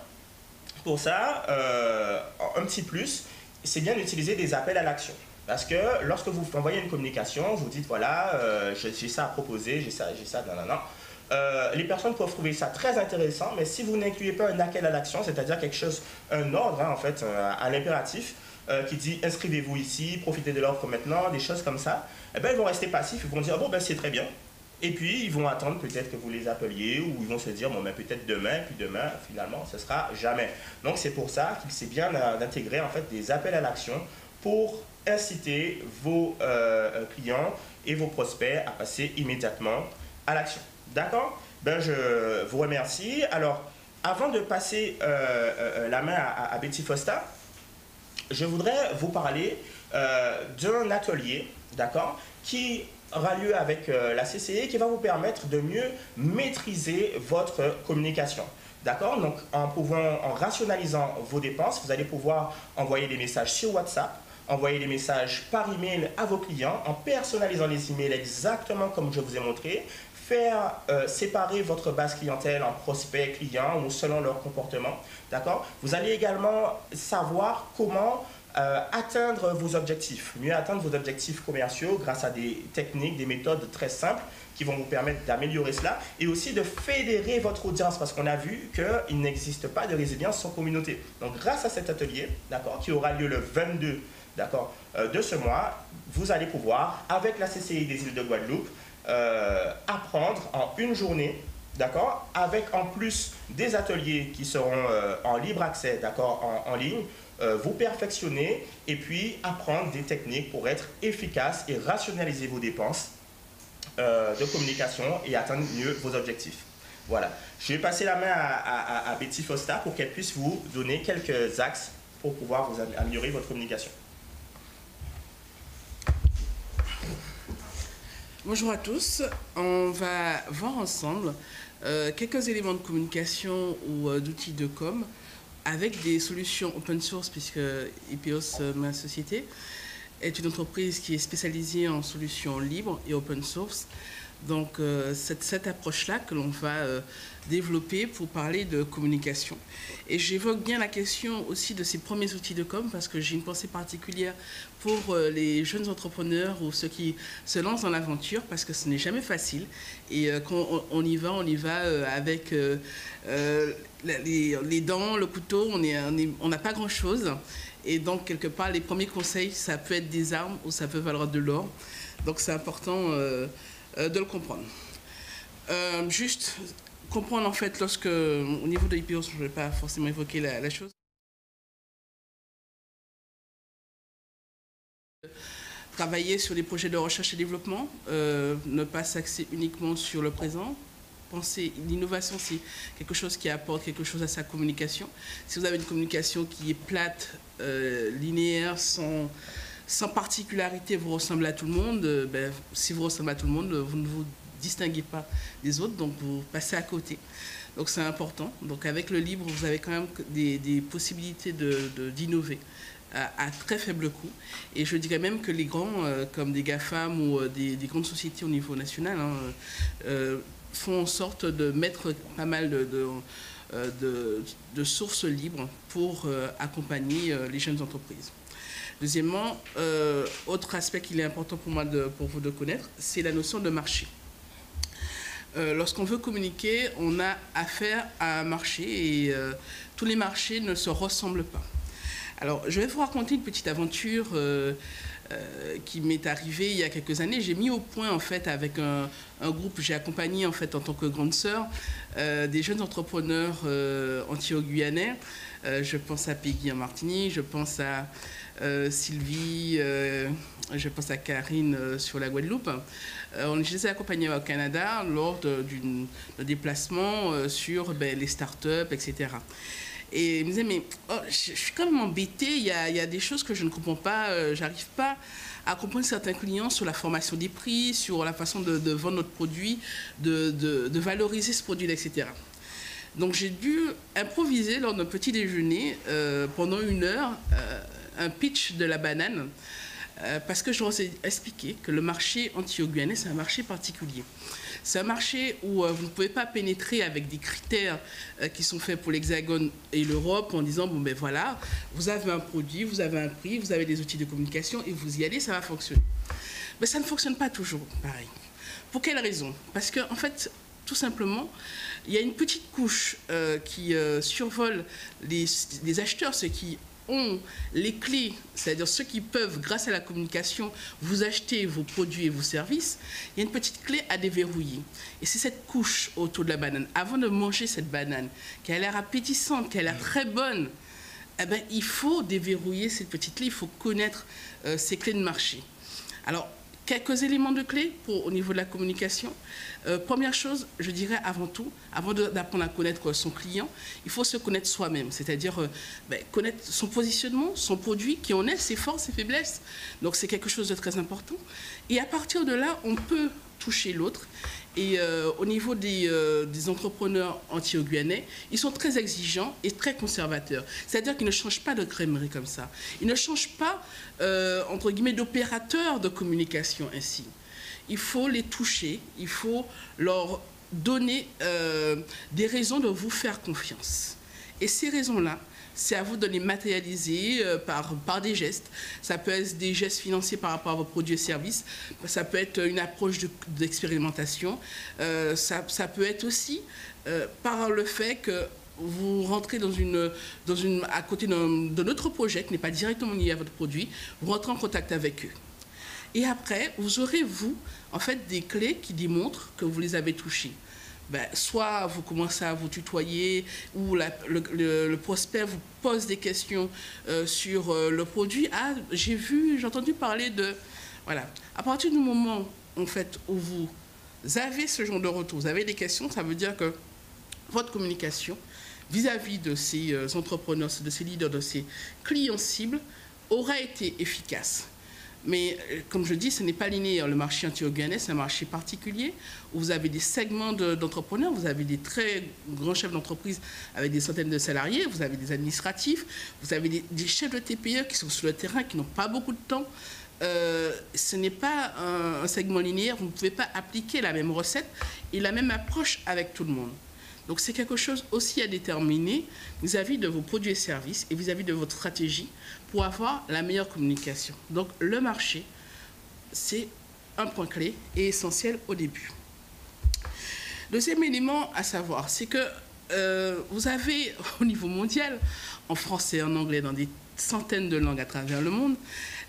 pour ça, euh, un petit plus, c'est bien d'utiliser des appels à l'action. Parce que lorsque vous envoyez une communication, vous dites voilà, euh, j'ai ça à proposer, j'ai ça, j'ai ça, non, non, non. Euh, les personnes peuvent trouver ça très intéressant, mais si vous n'incluez pas un appel à l'action, c'est-à-dire quelque chose, un ordre hein, en fait, à l'impératif, qui dit inscrivez-vous ici, profitez de l'offre maintenant, des choses comme ça, eh ben, ils vont rester passifs, ils vont dire, bon, ben, c'est très bien. Et puis, ils vont attendre peut-être que vous les appeliez ou ils vont se dire, bon, ben, peut-être demain, puis demain, finalement, ce sera jamais. Donc, c'est pour ça qu'il c'est bien d'intégrer, en fait, des appels à l'action pour inciter vos euh, clients et vos prospects à passer immédiatement à l'action. D'accord? Ben, Je vous remercie. Alors, avant de passer euh, euh, la main à, à, Betty Fosta, je voudrais vous parler d'un atelier d'accord, qui aura lieu avec euh, la CCE qui va vous permettre de mieux maîtriser votre communication. D'accord Donc, en, en rationalisant vos dépenses, vous allez pouvoir envoyer des messages sur WhatsApp, envoyer des messages par email à vos clients, en personnalisant les emails exactement comme je vous ai montré, faire euh, séparer votre base clientèle en prospects, clients ou selon leur comportement. D'accord? Vous allez également savoir comment euh, atteindre vos objectifs, mieux atteindre vos objectifs commerciaux grâce à des techniques, des méthodes très simples qui vont vous permettre d'améliorer cela et aussi de fédérer votre audience parce qu'on a vu qu'il n'existe pas de résilience sans communauté. Donc grâce à cet atelier, d'accord, qui aura lieu le 22 d'accord, euh, de ce mois, vous allez pouvoir, avec la CCI des îles de Guadeloupe, euh, apprendre en une journée d'accord Avec en plus des ateliers qui seront en libre accès, d'accord, en, ligne, vous perfectionner et puis apprendre des techniques pour être efficace et rationaliser vos dépenses de communication et atteindre mieux vos objectifs. Voilà. Je vais passer la main à, à Betty Fosta pour qu'elle puisse vous donner quelques axes pour pouvoir vous améliorer votre communication. Bonjour à tous. On va voir ensemble euh, quelques éléments de communication ou euh, d'outils de com avec des solutions open source, puisque IPOS, euh, ma société, est une entreprise qui est spécialisée en solutions libres et open source. Donc, c'est cette approche-là que l'on va développer pour parler de communication. Et j'évoque bien la question aussi de ces premiers outils de com parce que j'ai une pensée particulière pour euh, les jeunes entrepreneurs ou ceux qui se lancent dans l'aventure parce que ce n'est jamais facile. Et euh, quand on y va, on y va euh, avec les, dents, le couteau, on n'a pas grand-chose. Et donc, quelque part, les premiers conseils, ça peut être des armes ou ça peut valoir de l'or. Donc, c'est important de le comprendre. juste comprendre en fait lorsque, au niveau de l'IPO, je ne vais pas forcément évoquer la, chose. Travailler sur les projets de recherche et développement, euh, ne pas s'axer uniquement sur le présent, penser l'innovation, c'est quelque chose qui apporte quelque chose à sa communication. Si vous avez une communication qui est plate, euh, linéaire, sans, sans particularité, vous ressemblez à tout le monde, euh, ben, si vous ressemblez à tout le monde, vous ne vous distinguez pas des autres, donc vous passez à côté. Donc c'est important. Donc avec le libre, vous avez quand même des, possibilités d'innover. De, à, très faible coût. Et je dirais même que les grands, euh, comme des GAFAM ou euh, des, grandes sociétés au niveau national, hein, euh, font en sorte de mettre pas mal de, sources libres pour accompagner les jeunes entreprises. Deuxièmement, autre aspect qu'il est important pour moi pour vous de connaître, c'est la notion de marché. Euh, lorsqu'on veut communiquer, on a affaire à un marché et euh, tous les marchés ne se ressemblent pas. Alors, je vais vous raconter une petite aventure euh, qui m'est arrivée il y a quelques années. J'ai mis au point, en fait, avec un, groupe, j'ai accompagné, en fait, en tant que grande sœur, des jeunes entrepreneurs anti-guyanais. je pense à Peggy en Martinique, je pense à Sylvie, je pense à Karine sur la Guadeloupe. Euh, on, les ai accompagnés au Canada lors d'un déplacement euh, sur ben, les startups, etc. Et ils me disaient, mais je, suis quand même embêtée, il y a, des choses que je ne comprends pas, euh, j'arrive pas à comprendre certains clients sur la formation des prix, sur la façon de, vendre notre produit, de, valoriser ce produit, etc. Donc j'ai dû improviser lors d'un petit déjeuner pendant une heure un pitch de la banane euh, parce que je vous ai expliqué que le marché anti-guyanais, c'est un marché particulier. C'est un marché où euh, vous ne pouvez pas pénétrer avec des critères euh, qui sont faits pour l'Hexagone et l'Europe en disant, bon ben voilà, vous avez un produit, vous avez un prix, vous avez des outils de communication et vous y allez, ça va fonctionner. Mais ça ne fonctionne pas toujours pareil. Pour quelle raison? Parce qu'en en fait, tout simplement, il y a une petite couche qui survole les, les acheteurs, ceux qui ont les clés, c'est-à-dire ceux qui peuvent, grâce à la communication, vous acheter vos produits et vos services, il y a une petite clé à déverrouiller. Et c'est cette couche autour de la banane. Avant de manger cette banane, qui a l'air appétissante, qui a l'air très bonne, eh ben, il faut déverrouiller cette petite clé, il faut connaître euh, ces clés de marché. Alors, quelques éléments de clé pour, au niveau de la communication. Euh, première chose, je dirais avant tout, avant d'apprendre à connaître son client, il faut se connaître soi-même, c'est-à-dire euh, ben, connaître son positionnement, son produit, qui en est, ses forces, ses faiblesses. Donc c'est quelque chose de très important. Et à partir de là, on peut toucher l'autre et euh, au niveau des, euh, entrepreneurs anti-guyanais, ils sont très exigeants et très conservateurs. C'est-à-dire qu'ils ne changent pas de crèmerie comme ça. Ils ne changent pas, euh, entre guillemets, d'opérateurs de communication ainsi. Il faut les toucher, il faut leur donner des raisons de vous faire confiance. Et ces raisons-là, c'est à vous de les matérialiser euh, par, par des gestes. Ça peut être des gestes financiers par rapport à vos produits et services. Ça peut être une approche d'expérimentation. Euh, ça, ça, peut être aussi euh, par le fait que vous rentrez à côté d'un autre projet qui n'est pas directement lié à votre produit, vous rentrez en contact avec eux. Et après, vous aurez, vous, en fait, des clés qui démontrent que vous les avez touchés. Ben, soit vous commencez à vous tutoyer, ou le, prospect vous pose des questions euh, sur euh, le produit. Ah, j'ai vu, j'ai entendu parler de... Voilà. À partir du moment, en fait, où vous avez ce genre de retour, vous avez des questions, ça veut dire que votre communication vis-à-vis de ces euh, entrepreneurs, de ces leaders, de ces clients cibles aura été efficace. Mais euh, comme je dis, ce n'est pas linéaire. Le marché anti-oganais, c'est un marché particulier où vous avez des segments d'entrepreneurs, vous avez des très grands chefs d'entreprise avec des centaines de salariés, vous avez des administratifs, vous avez des, chefs de TPE qui sont sur le terrain, qui n'ont pas beaucoup de temps. Euh, ce n'est pas un segment linéaire, vous ne pouvez pas appliquer la même recette et la même approche avec tout le monde. Donc c'est quelque chose aussi à déterminer vis-à-vis de vos produits et services et vis-à-vis de votre stratégie pour avoir la meilleure communication. Donc le marché, c'est un point clé et essentiel au début. Deuxième élément à savoir, c'est que euh, vous avez au niveau mondial, en français, en anglais, dans des centaines de langues à travers le monde,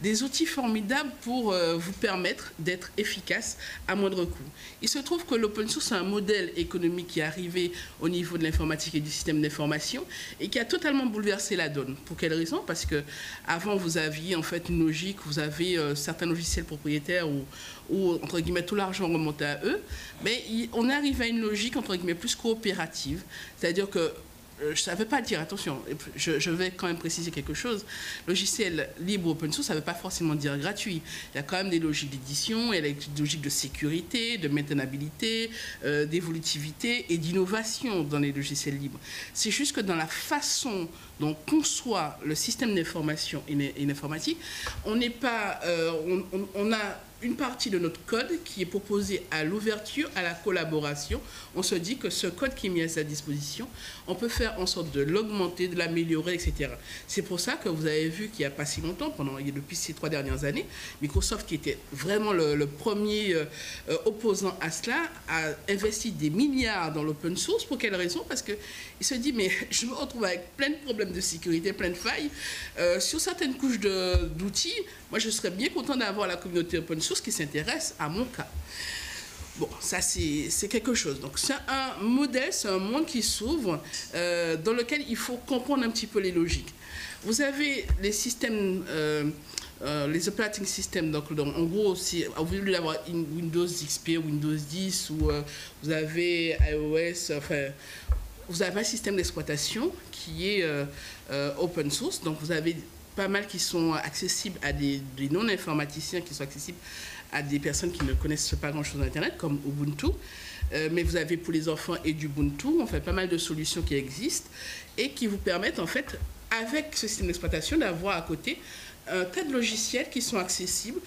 des outils formidables pour euh, vous permettre d'être efficace à moindre coût. Il se trouve que l'open source est un modèle économique qui est arrivé au niveau de l'informatique et du système d'information et qui a totalement bouleversé la donne. Pour quelle raison? Parce que avant vous aviez en fait une logique, vous avez euh, certains logiciels propriétaires où, où, entre guillemets tout l'argent remontait à eux, mais on arrive à une logique entre guillemets plus coopérative, c'est-à-dire que je ne savais pas dire, attention, je, vais quand même préciser quelque chose. Logiciel libre open source, ça ne veut pas forcément dire gratuit. Il y a quand même des logiques d'édition, il y a des logiques de sécurité, de maintenabilité, euh, d'évolutivité et d'innovation dans les logiciels libres. C'est juste que dans la façon dont on conçoit le système d'information et l'informatique, on n'est pas, euh, on a une partie de notre code qui est proposé à l'ouverture, à la collaboration. On se dit que ce code qui est mis à sa disposition, on peut faire en sorte de l'augmenter, de l'améliorer, etc. C'est pour ça que vous avez vu qu'il n'y a pas si longtemps, depuis ces trois dernières années, Microsoft, qui était vraiment le, premier euh, opposant à cela, a investi des milliards dans l'open source. Pour quelle raison? Parce qu'il se dit, mais je me retrouve avec plein de problèmes de sécurité, plein de failles. Euh, sur certaines couches d'outils, moi, je serais bien content d'avoir la communauté open source qui s'intéresse à mon cas. Bon, ça c'est quelque chose. Donc c'est un modèle, c'est un monde qui s'ouvre euh, dans lequel il faut comprendre un petit peu les logiques. Vous avez les systèmes, euh, les operating systems, donc, en gros, si au lieu d'avoir Windows XP, Windows 10, ou vous avez iOS, enfin, vous avez un système d'exploitation qui est open source, donc vous avez pas mal qui sont accessibles à des, non-informaticiens, qui sont accessibles à des personnes qui ne connaissent pas grand-chose d'Internet, comme Ubuntu. Euh, mais vous avez pour les enfants et du Ubuntu, en fait, pas mal de solutions qui existent et qui vous permettent, en fait, avec ce système d'exploitation, d'avoir à côté un tas de logiciels qui sont accessibles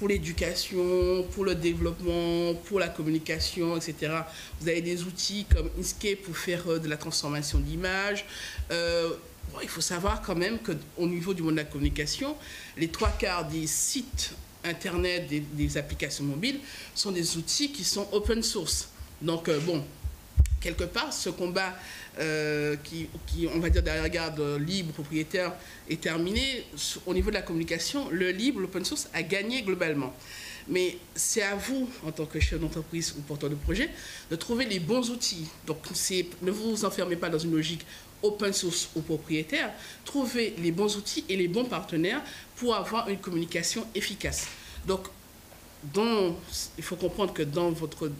pour l'éducation, pour le développement, pour la communication, etc. Vous avez des outils comme Inkscape pour faire euh, de la transformation d'images. Euh, il faut savoir quand même qu'au niveau du monde de la communication, les trois quarts des sites Internet, des, applications mobiles, sont des outils qui sont open source. Donc, euh, bon, quelque part, ce combat euh, qui, on va dire, derrière garde libre, propriétaire, est terminé. Au niveau de la communication, le libre, l'open source, a gagné globalement. Mais c'est à vous, en tant que chef d'entreprise ou porteur de projet, de trouver les bons outils. Donc, ne vous enfermez pas dans une logique open source ou propriétaire, trouver les bons outils et les bons partenaires pour avoir une communication efficace. Donc, il faut comprendre que dans votre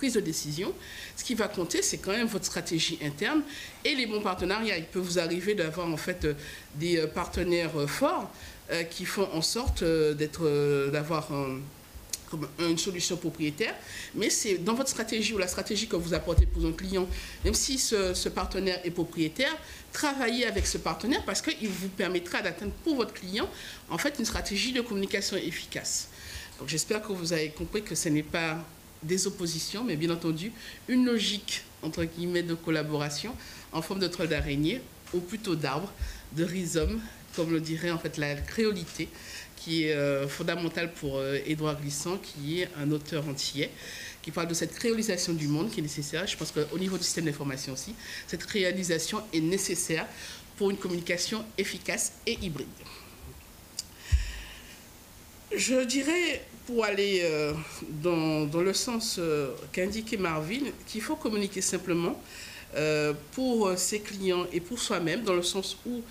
prise de décision, ce qui va compter, c'est quand même votre stratégie interne et les bons partenariats. Il peut vous arriver d'avoir en fait euh, des euh, partenaires euh, forts qui font en sorte d'être, d'avoir une solution propriétaire, mais c'est dans votre stratégie ou la stratégie que vous apportez pour un client, même si ce, partenaire est propriétaire, travaillez avec ce partenaire parce qu'il vous permettra d'atteindre pour votre client en fait une stratégie de communication efficace. Donc j'espère que vous avez compris que ce n'est pas des oppositions, mais bien entendu une logique entre guillemets de collaboration en forme de toile d'araignée ou plutôt d'arbre, de rhizome, comme le dirait en fait la créolité qui est euh, fondamental pour euh, Édouard Glissant, qui est un auteur antillais, qui parle de cette créolisation du monde qui est nécessaire. Je pense qu'au niveau du système d'information aussi, cette réalisation est nécessaire pour une communication efficace et hybride. Je dirais, pour aller dans, dans, le sens qu'indiquait Marvin, qu'il faut communiquer simplement pour ses clients et pour soi-même, dans le sens où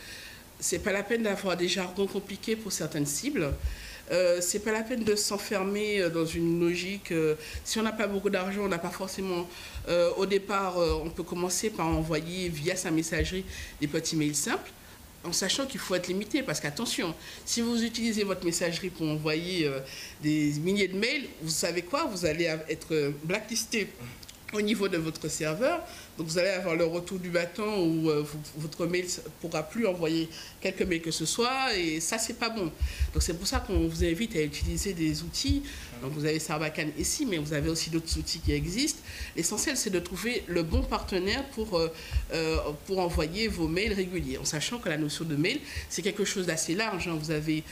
c'est pas la peine d'avoir des jargons compliqués pour certaines cibles. Euh, c'est pas la peine de s'enfermer euh, dans une logique. Euh, si on n'a pas beaucoup d'argent, on n'a pas forcément. Euh, au départ, on peut commencer par envoyer via sa messagerie des petits mails simples, en sachant qu'il faut être limité. Parce qu'attention, si vous utilisez votre messagerie pour envoyer des milliers de mails, vous savez quoi? Vous allez être blacklisté au niveau de votre serveur. Donc vous allez avoir le retour du bâton où euh, votre mail ne pourra plus envoyer quelques mails que ce soit et ça c'est pas bon. Donc c'est pour ça qu'on vous invite à utiliser des outils. Donc vous avez Sarbacane ici, mais vous avez aussi d'autres outils qui existent. L'essentiel c'est de trouver le bon partenaire pour, euh, euh, envoyer vos mails réguliers, en sachant que la notion de mail c'est quelque chose d'assez large. Hein. Vous avez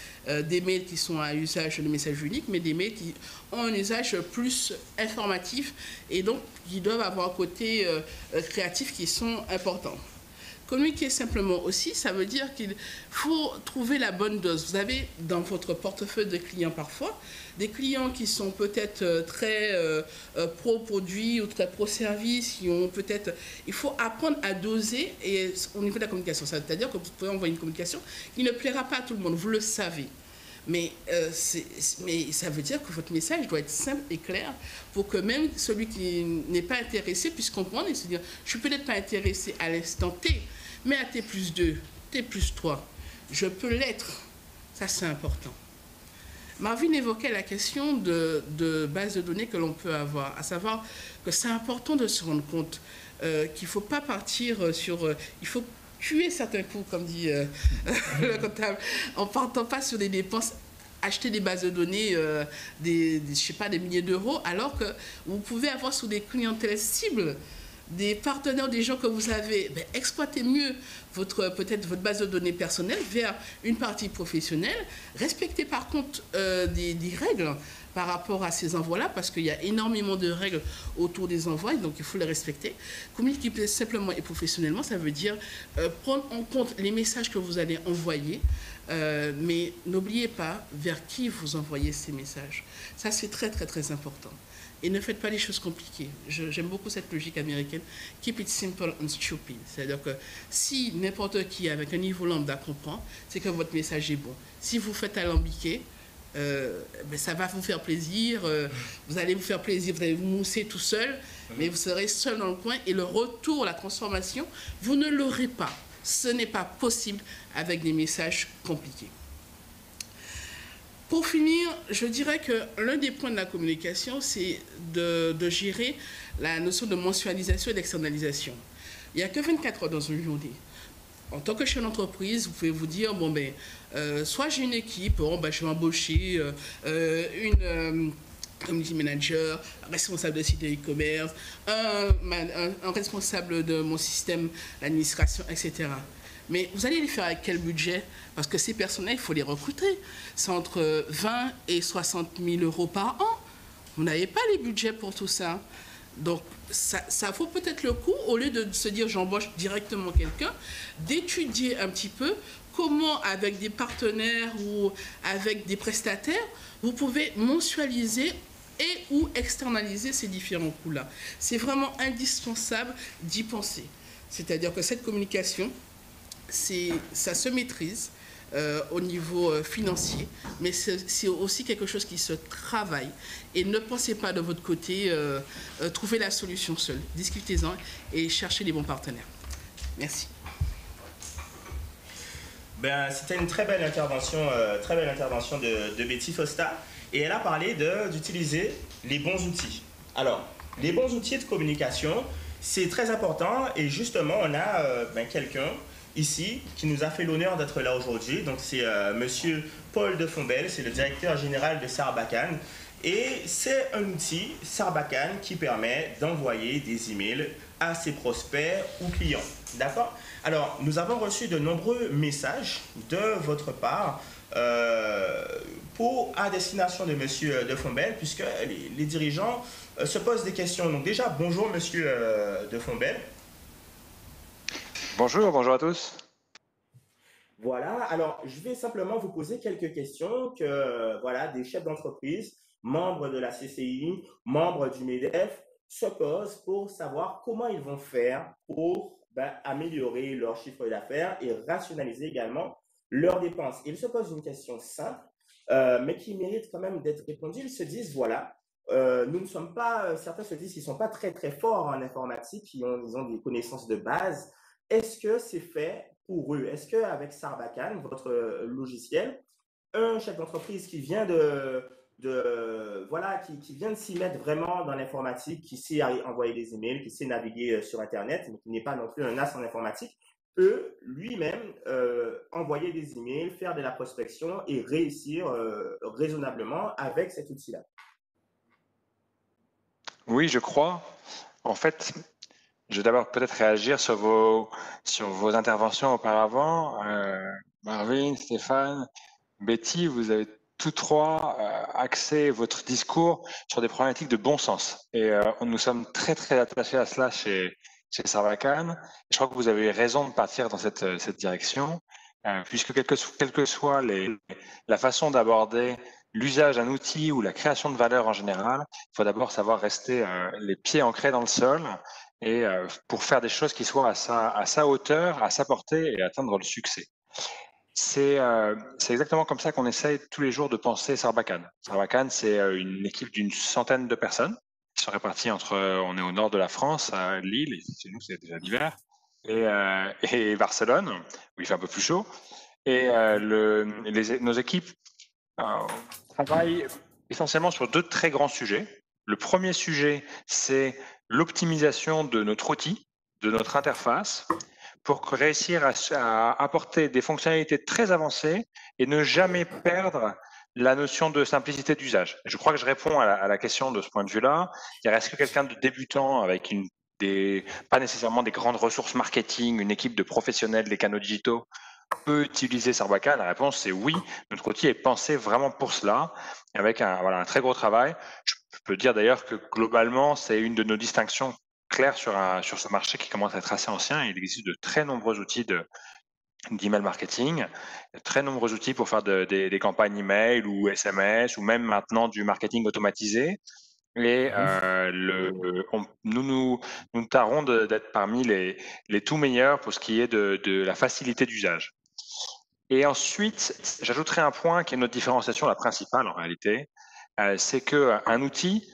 des mails qui sont à usage de message unique, mais des mails qui ont un usage plus informatif et donc qui doivent avoir un côté euh, créatifs qui sont importants. Communiquer simplement aussi, ça veut dire qu'il faut trouver la bonne dose. Vous avez dans votre portefeuille de clients parfois des clients qui sont peut-être euh, très euh, pro-produit ou très pro-service, qui ont peut-être... Il faut apprendre à doser et, au niveau de la communication. C'est-à-dire que vous pouvez envoyer une communication qui ne plaira pas à tout le monde, vous le savez. Mais, euh, mais ça veut dire que votre message doit être simple et clair pour que même celui qui n'est pas intéressé puisse comprendre et se dire, je suis peut-être pas intéressé à l'instant T, mais à T plus 2, T plus 3, je peux l'être. Ça, c'est important. Marvin évoquait la question de, de base de données que l'on peut avoir, à savoir que c'est important de se rendre compte euh, qu'il ne faut pas partir sur... Euh, il faut tuer certains coûts, comme dit euh, le comptable, en partant pas sur des dépenses acheter des bases de données, euh, des, je sais pas, des milliers d'euros, alors que vous pouvez avoir sur des clientèles cibles des partenaires, des gens que vous avez, ben, exploitez mieux votre peut-être votre base de données personnelle vers une partie professionnelle. Respectez par contre euh, des, règles par rapport à ces envois-là, parce qu'il y a énormément de règles autour des envois, donc il faut les respecter. Communiquer simplement et professionnellement, ça veut dire euh, prendre en compte les messages que vous allez envoyer, euh, mais n'oubliez pas vers qui vous envoyez ces messages. Ça, c'est très, très, très important. Et ne faites pas les choses compliquées. J'aime beaucoup cette logique américaine. Keep it simple and stupid. C'est-à-dire que si n'importe qui avec un niveau lambda comprend, c'est que votre message est bon. Si vous faites alambiquer, euh, ça va vous faire plaisir, euh, vous allez vous faire plaisir, vous allez vous mousser tout seul, mais vous serez seul dans le coin et le retour, la transformation, vous ne l'aurez pas. Ce n'est pas possible avec des messages compliqués. Pour finir, je dirais que l'un des points de la communication, c'est de, de, gérer la notion de mensualisation et d'externalisation. Il n'y a que 24 heures dans une journée en tant que chef d'entreprise, vous pouvez vous dire, bon, ben, euh, soit j'ai une équipe, ben, je vais embaucher euh, euh, une community manager, responsable de site de e-commerce, un, responsable de mon système d'administration, etc. Mais vous allez les faire avec quel budget? Parce que ces personnels, il faut les recruter. C'est entre 20 et 60 000 euros par an. Vous n'avez pas les budgets pour tout ça. Donc, ça, ça vaut peut-être le coup, au lieu de se dire j'embauche directement quelqu'un, d'étudier un petit peu comment, avec des partenaires ou avec des prestataires, vous pouvez mensualiser et ou externaliser ces différents coûts-là. C'est vraiment indispensable d'y penser. C'est-à-dire que cette communication, ça se maîtrise, euh, au niveau euh, financier, mais c'est aussi quelque chose qui se travaille. Et ne pensez pas de votre côté euh, trouver la solution seul. Discutez-en et cherchez les bons partenaires. Merci. Ben, C'était une très belle intervention, très belle intervention de, Betty Fosta. Et elle a parlé d'utiliser les bons outils. Alors, les bons outils de communication, c'est très important. Et justement, on a ben, quelqu'un ici qui nous a fait l'honneur d'être là aujourd'hui. Donc c'est euh, Monsieur Paul de Fombelle, c'est le directeur général de Sarbacane. Et c'est un outil, Sarbacane, qui permet d'envoyer des emails à ses prospects ou clients. D'accord? Alors, nous avons reçu de nombreux messages de votre part euh, pour, à destination de Monsieur de Fombelle, puisque les, dirigeants euh, se posent des questions. Donc déjà, bonjour Monsieur de Fombelle. Bonjour, bonjour à tous. Voilà, alors je vais simplement vous poser quelques questions que voilà, des chefs d'entreprise membres de la CCI, membres du MEDEF, se posent pour savoir comment ils vont faire pour ben, améliorer leur chiffre d'affaires et rationaliser également leurs dépenses. Ils se posent une question simple, euh, mais qui mérite quand même d'être répondue. Ils se disent, voilà, euh, nous ne sommes pas, euh, certains se disent qu'ils ne sont pas très très forts en informatique, ils ont, ils des connaissances de base. Est-ce que c'est fait pour eux? Est-ce qu'avec Sarbacane, votre logiciel, un chef d'entreprise qui vient de, de voilà, qui, qui vient de s'y mettre vraiment dans l'informatique, qui sait envoyer des emails, qui sait naviguer sur Internet, mais qui n'est pas non plus un as en informatique, peut lui-même euh, envoyer des emails, faire de la prospection et réussir euh, raisonnablement avec cet outil-là. Oui, je crois. En fait, je vais d'abord peut-être réagir sur vos, sur vos interventions auparavant. Euh, Marvin, Stéphane, Betty, vous avez tous trois axé votre discours sur des problématiques de bon sens. Et nous sommes très, très attachés à cela chez, chez Sarbacane. Je crois que vous avez raison de partir dans cette, euh, cette direction, euh, puisque quelle que, quelle que soit les, la façon d'aborder l'usage d'un outil ou la création de valeur en général, il faut d'abord savoir rester euh, les pieds ancrés dans le sol et pour faire des choses qui soient à sa, à sa hauteur, à sa portée et atteindre le succès. C'est exactement comme ça qu'on essaye tous les jours de penser Sarbacane. Sarbacane, c'est une équipe d'une centaine de personnes sont répartis entre, on est au nord de la France, à Lille, et chez nous c'est déjà l'hiver, et, euh, Barcelone, où il fait un peu plus chaud. Et euh, le, les, nos équipes euh, travaillent essentiellement sur deux très grands sujets. Le premier sujet, c'est l'optimisation de notre outil, de notre interface, pour réussir à, apporter des fonctionnalités très avancées et ne jamais perdre la notion de simplicité d'usage. Je crois que je réponds à la, question de ce point de vue-là. Est-ce que quelqu'un de débutant avec pas nécessairement des grandes ressources marketing, une équipe de professionnels des canaux digitaux peut utiliser Sarbacane La réponse c'est oui. Notre outil est pensé vraiment pour cela, avec un très gros travail. Je peux dire d'ailleurs que globalement, c'est une de nos distinctions claires sur, un, sur ce marché qui commence à être assez ancien. Il existe de très nombreux outils de, d'email marketing, très nombreux outils pour faire des, campagnes email ou SMS ou même maintenant du marketing automatisé. Et mmh euh, le, nous, nous, nous tarons d'être parmi les, les tout meilleurs pour ce qui est de, de la facilité d'usage. Et ensuite, j'ajouterai un point qui est notre différenciation la principale en réalité, c'est qu'un outil,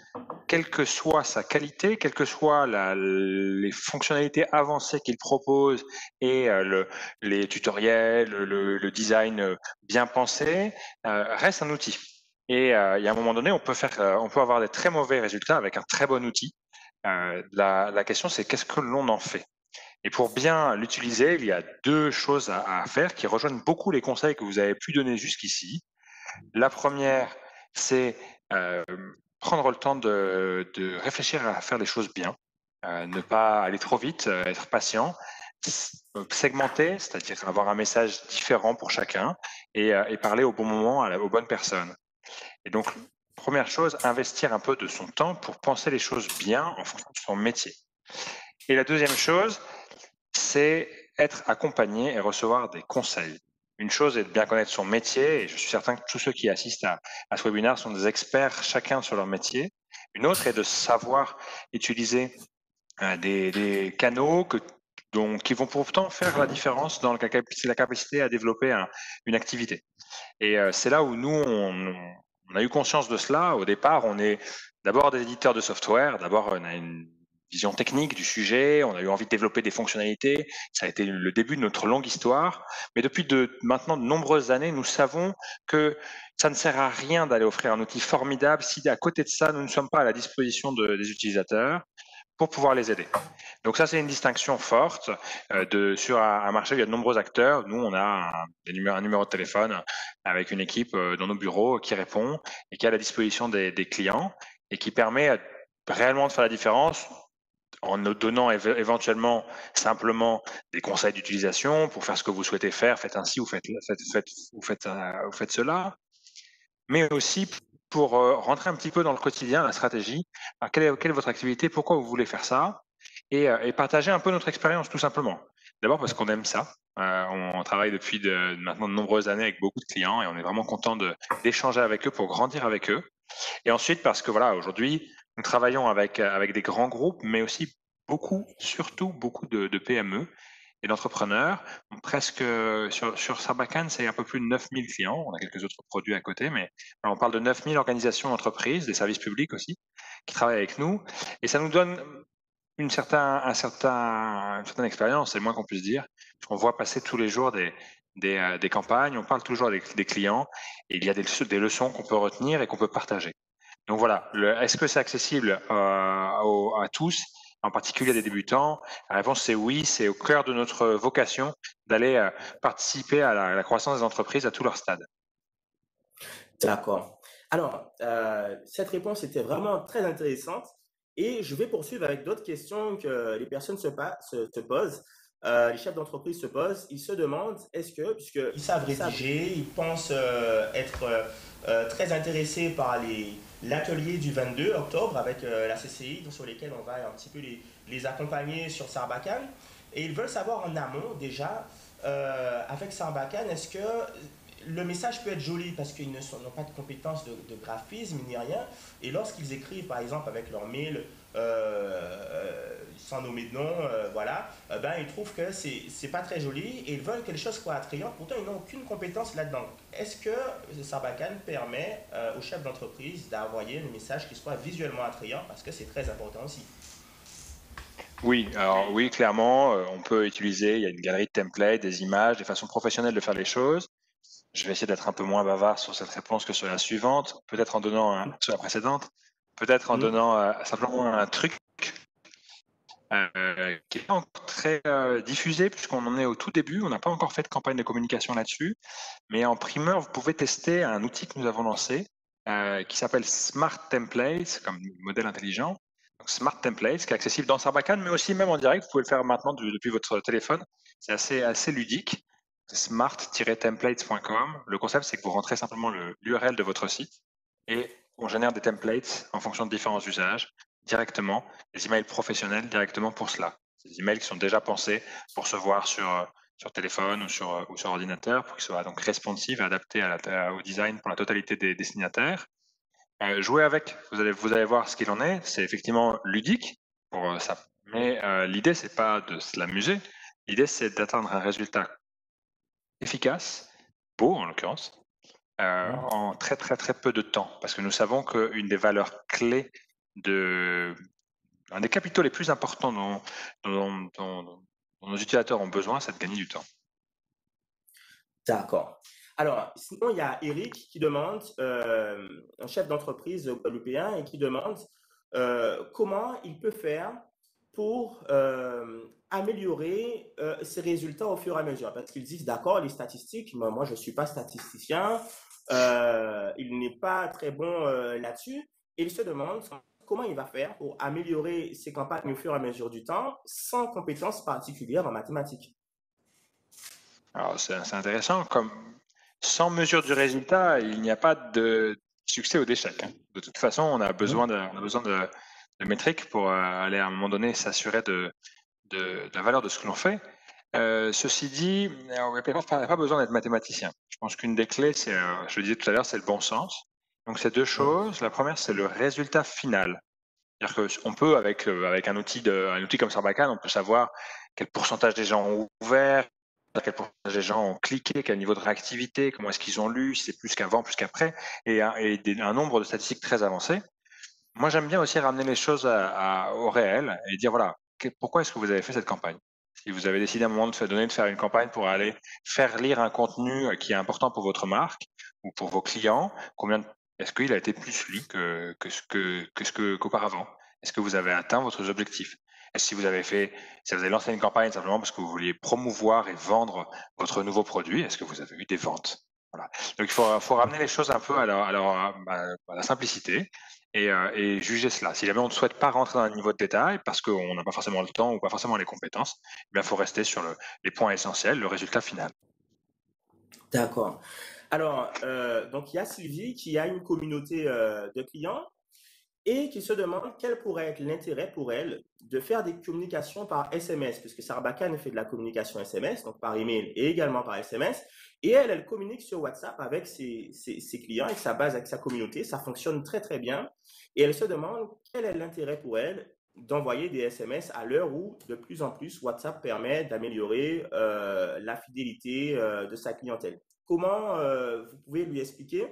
quelle que soit sa qualité, quelles que soient les fonctionnalités avancées qu'il propose et euh, les tutoriels, le, design euh, bien pensé, reste un outil. Et il y a un moment donné, on peut, faire, on peut avoir des très mauvais résultats avec un très bon outil. La, question, c'est qu'est-ce que l'on en fait? Et pour bien l'utiliser, il y a deux choses à, faire qui rejoignent beaucoup les conseils que vous avez pu donner jusqu'ici. La première, c'est euh, prendre le temps de, réfléchir à faire les choses bien, euh, ne pas aller trop vite, euh, être patient, segmenter, c'est-à-dire avoir un message différent pour chacun et, parler au bon moment aux bonnes personnes. Et donc, première chose, investir un peu de son temps pour penser les choses bien en fonction de son métier. Et la deuxième chose, c'est être accompagné et recevoir des conseils. Une chose est de bien connaître son métier, et je suis certain que tous ceux qui assistent à, ce webinaire sont des experts chacun sur leur métier. Une autre est de savoir utiliser euh, des, canaux qui vont pourtant faire la différence dans la capacité à développer une activité. Et euh, c'est là où nous, on, on, a eu conscience de cela. Au départ, on est d'abord des éditeurs de software, d'abord on a une vision technique du sujet, on a eu envie de développer des fonctionnalités. Ça a été le début de notre longue histoire. Mais depuis de, maintenant de nombreuses années, nous savons que ça ne sert à rien d'aller offrir un outil formidable si à côté de ça, nous ne sommes pas à la disposition des utilisateurs pour pouvoir les aider. Donc ça, c'est une distinction forte. Euh, sur un, marché où il y a de nombreux acteurs, nous, on a un, numéro de téléphone avec une équipe euh, dans nos bureaux qui répond et qui est à la disposition des clients et qui permet réellement de faire la différence en nous donnant éventuellement simplement des conseils d'utilisation pour faire ce que vous souhaitez faire, faites ainsi ou faites, faites, faites, vous, faites, euh, cela, mais aussi pour euh, rentrer un petit peu dans le quotidien, la stratégie, quelle, est, quelle, est, votre activité, pourquoi vous voulez faire ça, et, euh, partager un peu notre expérience tout simplement. D'abord parce qu'on aime ça. on, travaille depuis de, maintenant de nombreuses années avec beaucoup de clients et on est vraiment content d'échanger avec eux pour grandir avec eux. Et ensuite, parce que voilà, aujourd'hui, nous travaillons avec, avec des grands groupes, mais aussi beaucoup, surtout beaucoup de, PME et d'entrepreneurs. Presque sur, sur Sarbacane, c'est un peu plus de 9000 clients. On a quelques autres produits à côté, mais on parle de 9000 organisations d'entreprise, des services publics aussi, qui travaillent avec nous. Et ça nous donne une, certain, un certain, une certaine expérience, c'est le moins qu'on puisse dire. On voit passer tous les jours des, des, euh, campagnes, on parle toujours avec des clients, et il y a des, des leçons qu'on peut retenir et qu'on peut partager. Donc voilà, est-ce que c'est accessible euh, à tous en particulier des débutants? La réponse c'est oui, c'est au cœur de notre vocation d'aller euh, participer à la, croissance des entreprises à tous leurs stades. D'accord. Alors, euh, cette réponse était vraiment très intéressante et je vais poursuivre avec d'autres questions que les personnes se, se, posent. Euh, les chefs d'entreprise se posent, ils se demandent est-ce que, puisqu'ils savent rédiger, ils pensent être très intéressés par les, l'atelier du 22 octobre avec euh, la CCI, sur lesquels on va un petit peu les, accompagner sur Sarbacane. Et ils veulent savoir en amont déjà, euh, avec Sarbacane, est-ce que le message peut être joli? Parce qu'ils n'ont pas de compétences de, de, graphisme ni rien. Et lorsqu'ils écrivent, par exemple, avec leur mail, euh, sans nommer de nom, euh, voilà, euh, ben, ils trouvent que c'est pas très joli et ils veulent que les choses soient attrayantes. Pourtant, ils n'ont aucune compétence là-dedans. Est-ce que Sarbacane permet aux chefs d'entreprise d'envoyer un message qui soit visuellement attrayant? Parce que c'est très important aussi oui, alors oui, clairement, on peut utiliser, il y a une galerie de templates, des images, des façons professionnelles de faire les choses. Je vais essayer d'être un peu moins bavard sur cette réponse que sur la suivante, peut-être en donnant sur la précédente, peut-être en mmh. donnant simplement un truc euh, qui pas encore très euh, diffusé puisqu'on en est au tout début. On n'a pas encore fait de campagne de communication là-dessus. Mais en primeur, vous pouvez tester un outil que nous avons lancé euh, qui s'appelle Smart Templates, comme modèle intelligent. Smart Templates, qui est accessible dans Sarbacane, mais aussi même en direct. Vous pouvez le faire maintenant depuis votre téléphone. C'est assez, assez ludique. Smart-templates.com. Le concept, c'est que vous rentrez simplement l'URL de votre site et on génère des templates en fonction de différents usages directement, des emails professionnels directement pour cela. Des emails qui sont déjà pensés pour se voir sur, euh, sur téléphone ou sur, euh, ou sur ordinateur, pour qu'ils soient donc responsive et adaptés à au design pour la totalité des destinataires. Euh, jouer avec, vous allez, vous allez voir ce qu'il en est. C'est effectivement ludique pour ça. Mais l'idée, c'est pas de l'amuser. L'idée, c'est d'atteindre un résultat efficace, beau en l'occurrence, en très très très peu de temps. Parce que nous savons qu'une des valeurs clés un des capitaux les plus importants dont, nos utilisateurs ont besoin, c'est de gagner du temps. D'accord. Alors, sinon, il y a Eric qui demande, euh, un chef d'entreprise européen, et qui demande euh, comment il peut faire pour euh, améliorer ses résultats au fur et à mesure. Parce qu'ils disent, d'accord, les statistiques, moi, moi je ne suis pas statisticien, il n'est pas très bon là-dessus. Et il se demande comment il va faire pour améliorer ses campagnes au fur et à mesure du temps sans compétences particulières en mathématiques? C'est intéressant. Comme sans mesure du résultat, il n'y a pas de succès ou d'échec. Hein. De toute façon, on a besoin de, on a besoin de, métriques pour euh, aller à un moment donné s'assurer de, de, la valeur de ce que l'on fait. Euh, ceci dit, il n'y a pas besoin d'être mathématicien. Je pense qu'une des clés, c'est, euh, je le disais tout à l'heure, c'est le bon sens. Donc, c'est deux choses. La première, c'est le résultat final. C'est-à-dire qu'on peut, avec, euh, avec un, outil de, outil comme Sarbacane, on peut savoir quel pourcentage des gens ont ouvert, quel pourcentage des gens ont cliqué, quel niveau de réactivité, comment est-ce qu'ils ont lu, si c'est plus qu'avant, plus qu'après, et, un, nombre de statistiques très avancées. Moi, j'aime bien aussi ramener les choses au réel et dire, voilà, pourquoi est-ce que vous avez fait cette campagne? Si vous avez décidé à un moment de, donner de faire une campagne pour aller faire lire un contenu qui est important pour votre marque ou pour vos clients, combien de est-ce qu'il a été plus lu que, que que, que ce qu'auparavant? Est-ce que vous avez atteint votre objectif? Est-ce que vous avez fait, si vous avez lancé une campagne simplement parce que vous vouliez promouvoir et vendre votre nouveau produit, est-ce que vous avez eu des ventes? Voilà. Donc il faut, faut, ramener les choses un peu à la, à la simplicité et, euh, et, juger cela. Si jamais on ne souhaite pas rentrer dans un niveau de détail parce qu'on n'a pas forcément le temps ou pas forcément les compétences, eh il faut rester sur le, les points essentiels, le résultat final. D'accord. Alors, euh, donc il y a Sylvie qui a une communauté euh, de clients et qui se demande quel pourrait être l'intérêt pour elle de faire des communications par SMS, puisque Sarbacane fait de la communication SMS, donc par email et également par SMS, et elle, elle communique sur WhatsApp avec ses, clients, avec sa base, avec sa communauté, ça fonctionne très très bien, et elle se demande quel est l'intérêt pour elle d'envoyer des SMS à l'heure où de plus en plus WhatsApp permet d'améliorer euh, la fidélité de sa clientèle. Comment euh, vous pouvez lui expliquer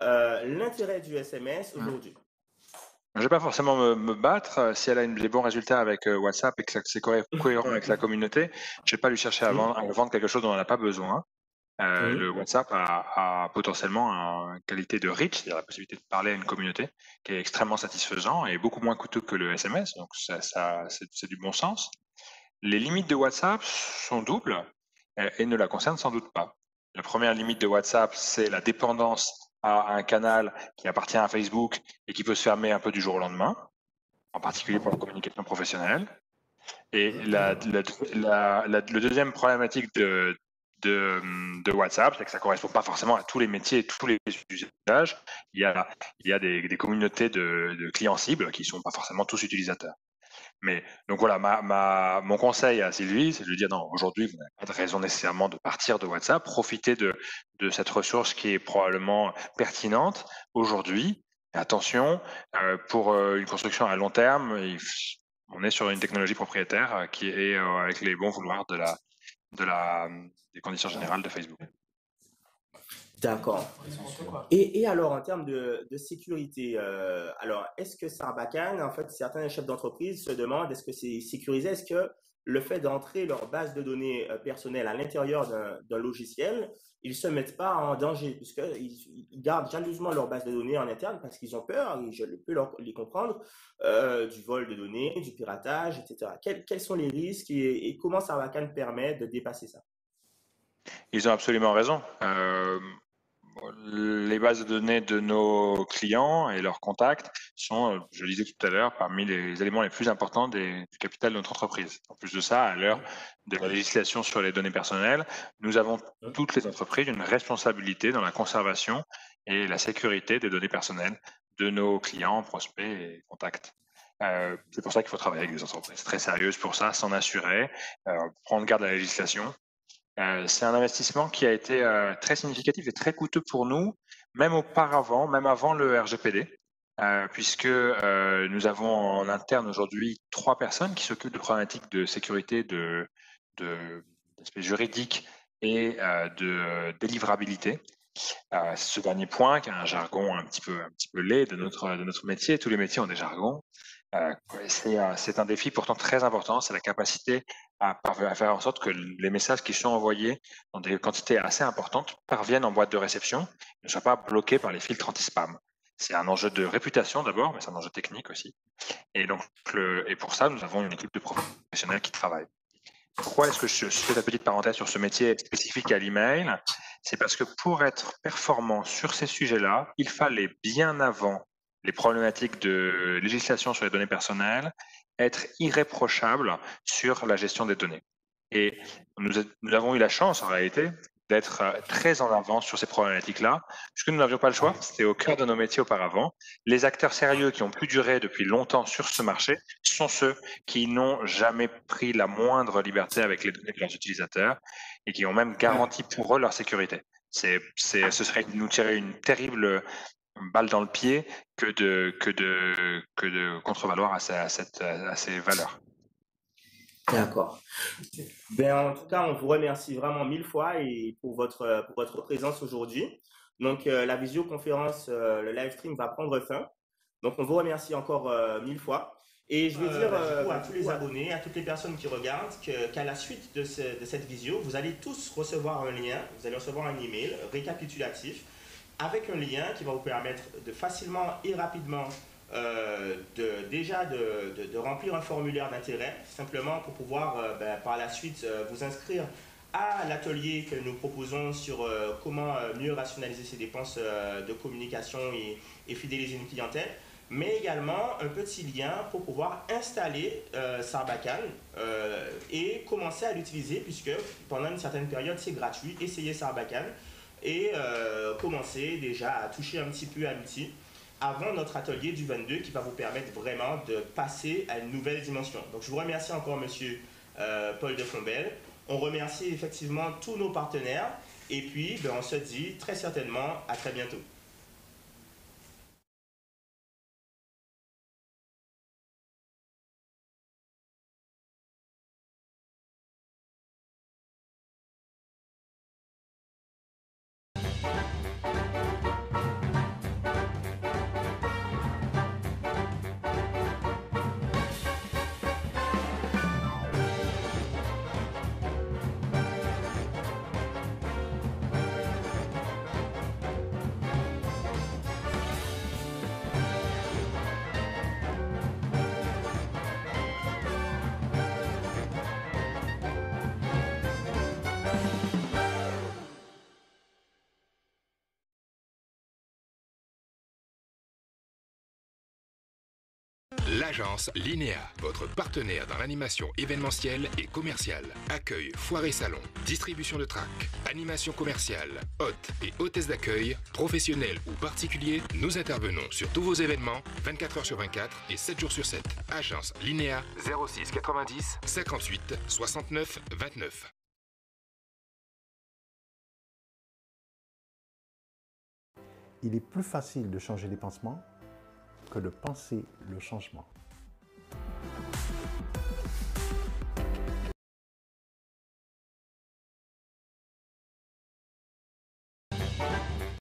l'intérêt du SMS mmh. aujourd'hui? Je ne vais pas forcément me, battre. Euh, si elle a des bons résultats avec euh, WhatsApp et que c'est cohérent avec la communauté, je ne vais pas lui chercher à vendre, quelque chose dont elle n'a pas besoin. Euh, le WhatsApp a, potentiellement une qualité de reach, c'est-à-dire la possibilité de parler à une communauté, qui est extrêmement satisfaisant et beaucoup moins coûteux que le SMS. Donc, ça, c'est du bon sens. Les limites de WhatsApp sont doubles et ne la concernent sans doute pas. La première limite de WhatsApp, c'est la dépendance à un canal qui appartient à Facebook et qui peut se fermer un peu du jour au lendemain, en particulier pour la communication professionnelle. Et la, le deuxième problématique de, WhatsApp, c'est que ça ne correspond pas forcément à tous les métiers et tous les usages. Il y a, des, communautés de, clients cibles qui ne sont pas forcément tous utilisateurs. Mais donc voilà, mon conseil à Sylvie, c'est de lui dire non, aujourd'hui, vous n'avez pas de raison nécessairement de partir de WhatsApp. Profitez de, de cette ressource qui est probablement pertinente aujourd'hui. Attention, euh, pour euh, une construction à long terme, on est sur une technologie propriétaire euh, qui est avec les bons vouloirs de la, de la, des conditions générales de Facebook. D'accord. Et, et, alors, en termes de, sécurité, euh, alors, est-ce que Sarbacane, en fait, certains chefs d'entreprise se demandent est-ce que c'est sécurisé? Est-ce que le fait d'entrer leur base de données euh, personnelles à l'intérieur d'un logiciel, ils ne se mettent pas en danger, puisqu'ils ils gardent jalousement leur base de données en interne parce qu'ils ont peur, et je peux leur, les comprendre, euh, du vol de données, du piratage, etc. Quels, sont les risques et, comment Sarbacane permet de dépasser ça? Ils ont absolument raison. Les bases de données de nos clients et leurs contacts sont, je le disais tout à l'heure, parmi les éléments les plus importants du capital de notre entreprise. En plus de ça, à l'heure de la législation sur les données personnelles, nous avons toutes les entreprises une responsabilité dans la conservation et la sécurité des données personnelles de nos clients, prospects et contacts. Euh, c'est pour ça qu'il faut travailler avec des entreprises très sérieuses pour ça, s'en assurer, euh, prendre garde à la législation c'est un investissement qui a été euh, très significatif et très coûteux pour nous, même auparavant, même avant le RGPD, euh, puisque nous avons en interne aujourd'hui trois personnes qui s'occupent de problématiques de sécurité, de, de juridique et de délivrabilité. ce dernier point, qui a un jargon un petit peu, un petit peu laid de notre, de notre métier, tous les métiers ont des jargons. c'est un défi pourtant très important, c'est la capacité à, faire en sorte que les messages qui sont envoyés dans des quantités assez importantes parviennent en boîte de réception, ne soient pas bloqués par les filtres anti-spam. C'est un enjeu de réputation d'abord, mais c'est un enjeu technique aussi. Et donc, et pour ça, nous avons une équipe de professionnels qui travaillent. Pourquoi est-ce que je fais la petite parenthèse sur ce métier spécifique à l'email? C'est parce que pour être performant sur ces sujets-là, il fallait bien avant les problématiques de législation sur les données personnelles être irréprochable sur la gestion des données. Et nous, avons eu la chance, en réalité, d'être euh, très en avance sur ces problématiques-là, puisque nous n'avions pas le choix. C'était au cœur de nos métiers auparavant. Les acteurs sérieux qui ont pu durer depuis longtemps sur ce marché sont ceux qui n'ont jamais pris la moindre liberté avec les données de leurs utilisateurs et qui ont même garanti pour eux leur sécurité. C'est, ce serait nous tirer une terrible balle dans le pied que de, que de, que de contrevaloir à, à, cette, à ces valeurs. D'accord. Ben, en tout cas, on vous remercie vraiment mille fois et pour votre, pour votre présence aujourd'hui. Donc, euh, la visioconférence, euh, le live stream va prendre fin. Donc, on vous remercie encore euh, mille fois. Et je vais dire à tous les abonnés, à toutes les personnes qui regardent, qu'à la suite de, de, cette visio, vous allez tous recevoir un lien, vous allez recevoir un email récapitulatif avec un lien qui va vous permettre de facilement et rapidement euh, de, déjà de, remplir un formulaire d'intérêt, simplement pour pouvoir euh, ben, par la suite euh, vous inscrire à l'atelier que nous proposons sur comment mieux rationaliser ses dépenses de communication et, fidéliser une clientèle, mais également un petit lien pour pouvoir installer Sarbacane et commencer à l'utiliser puisque pendant une certaine période c'est gratuit. Essayez Sarbacane et commencer déjà à toucher un petit peu à l'outil. avant notre atelier du 22 qui va vous permettre vraiment de passer à une nouvelle dimension. Donc je vous remercie encore Monsieur euh, Paul de Fombelle. On remercie effectivement tous nos partenaires et puis ben, on se dit très certainement à très bientôt. L'agence Linéa, votre partenaire dans l'animation événementielle et commerciale. Accueil, foire et salon, distribution de tracts, animation commerciale, hôtes et hôtesses d'accueil, professionnels ou particuliers, nous intervenons sur tous vos événements 24 heures sur 24 et 7 jours sur 7. Agence Linéa 06 90 58 69 29. Il est plus facile de changer les pansements que de penser le changement.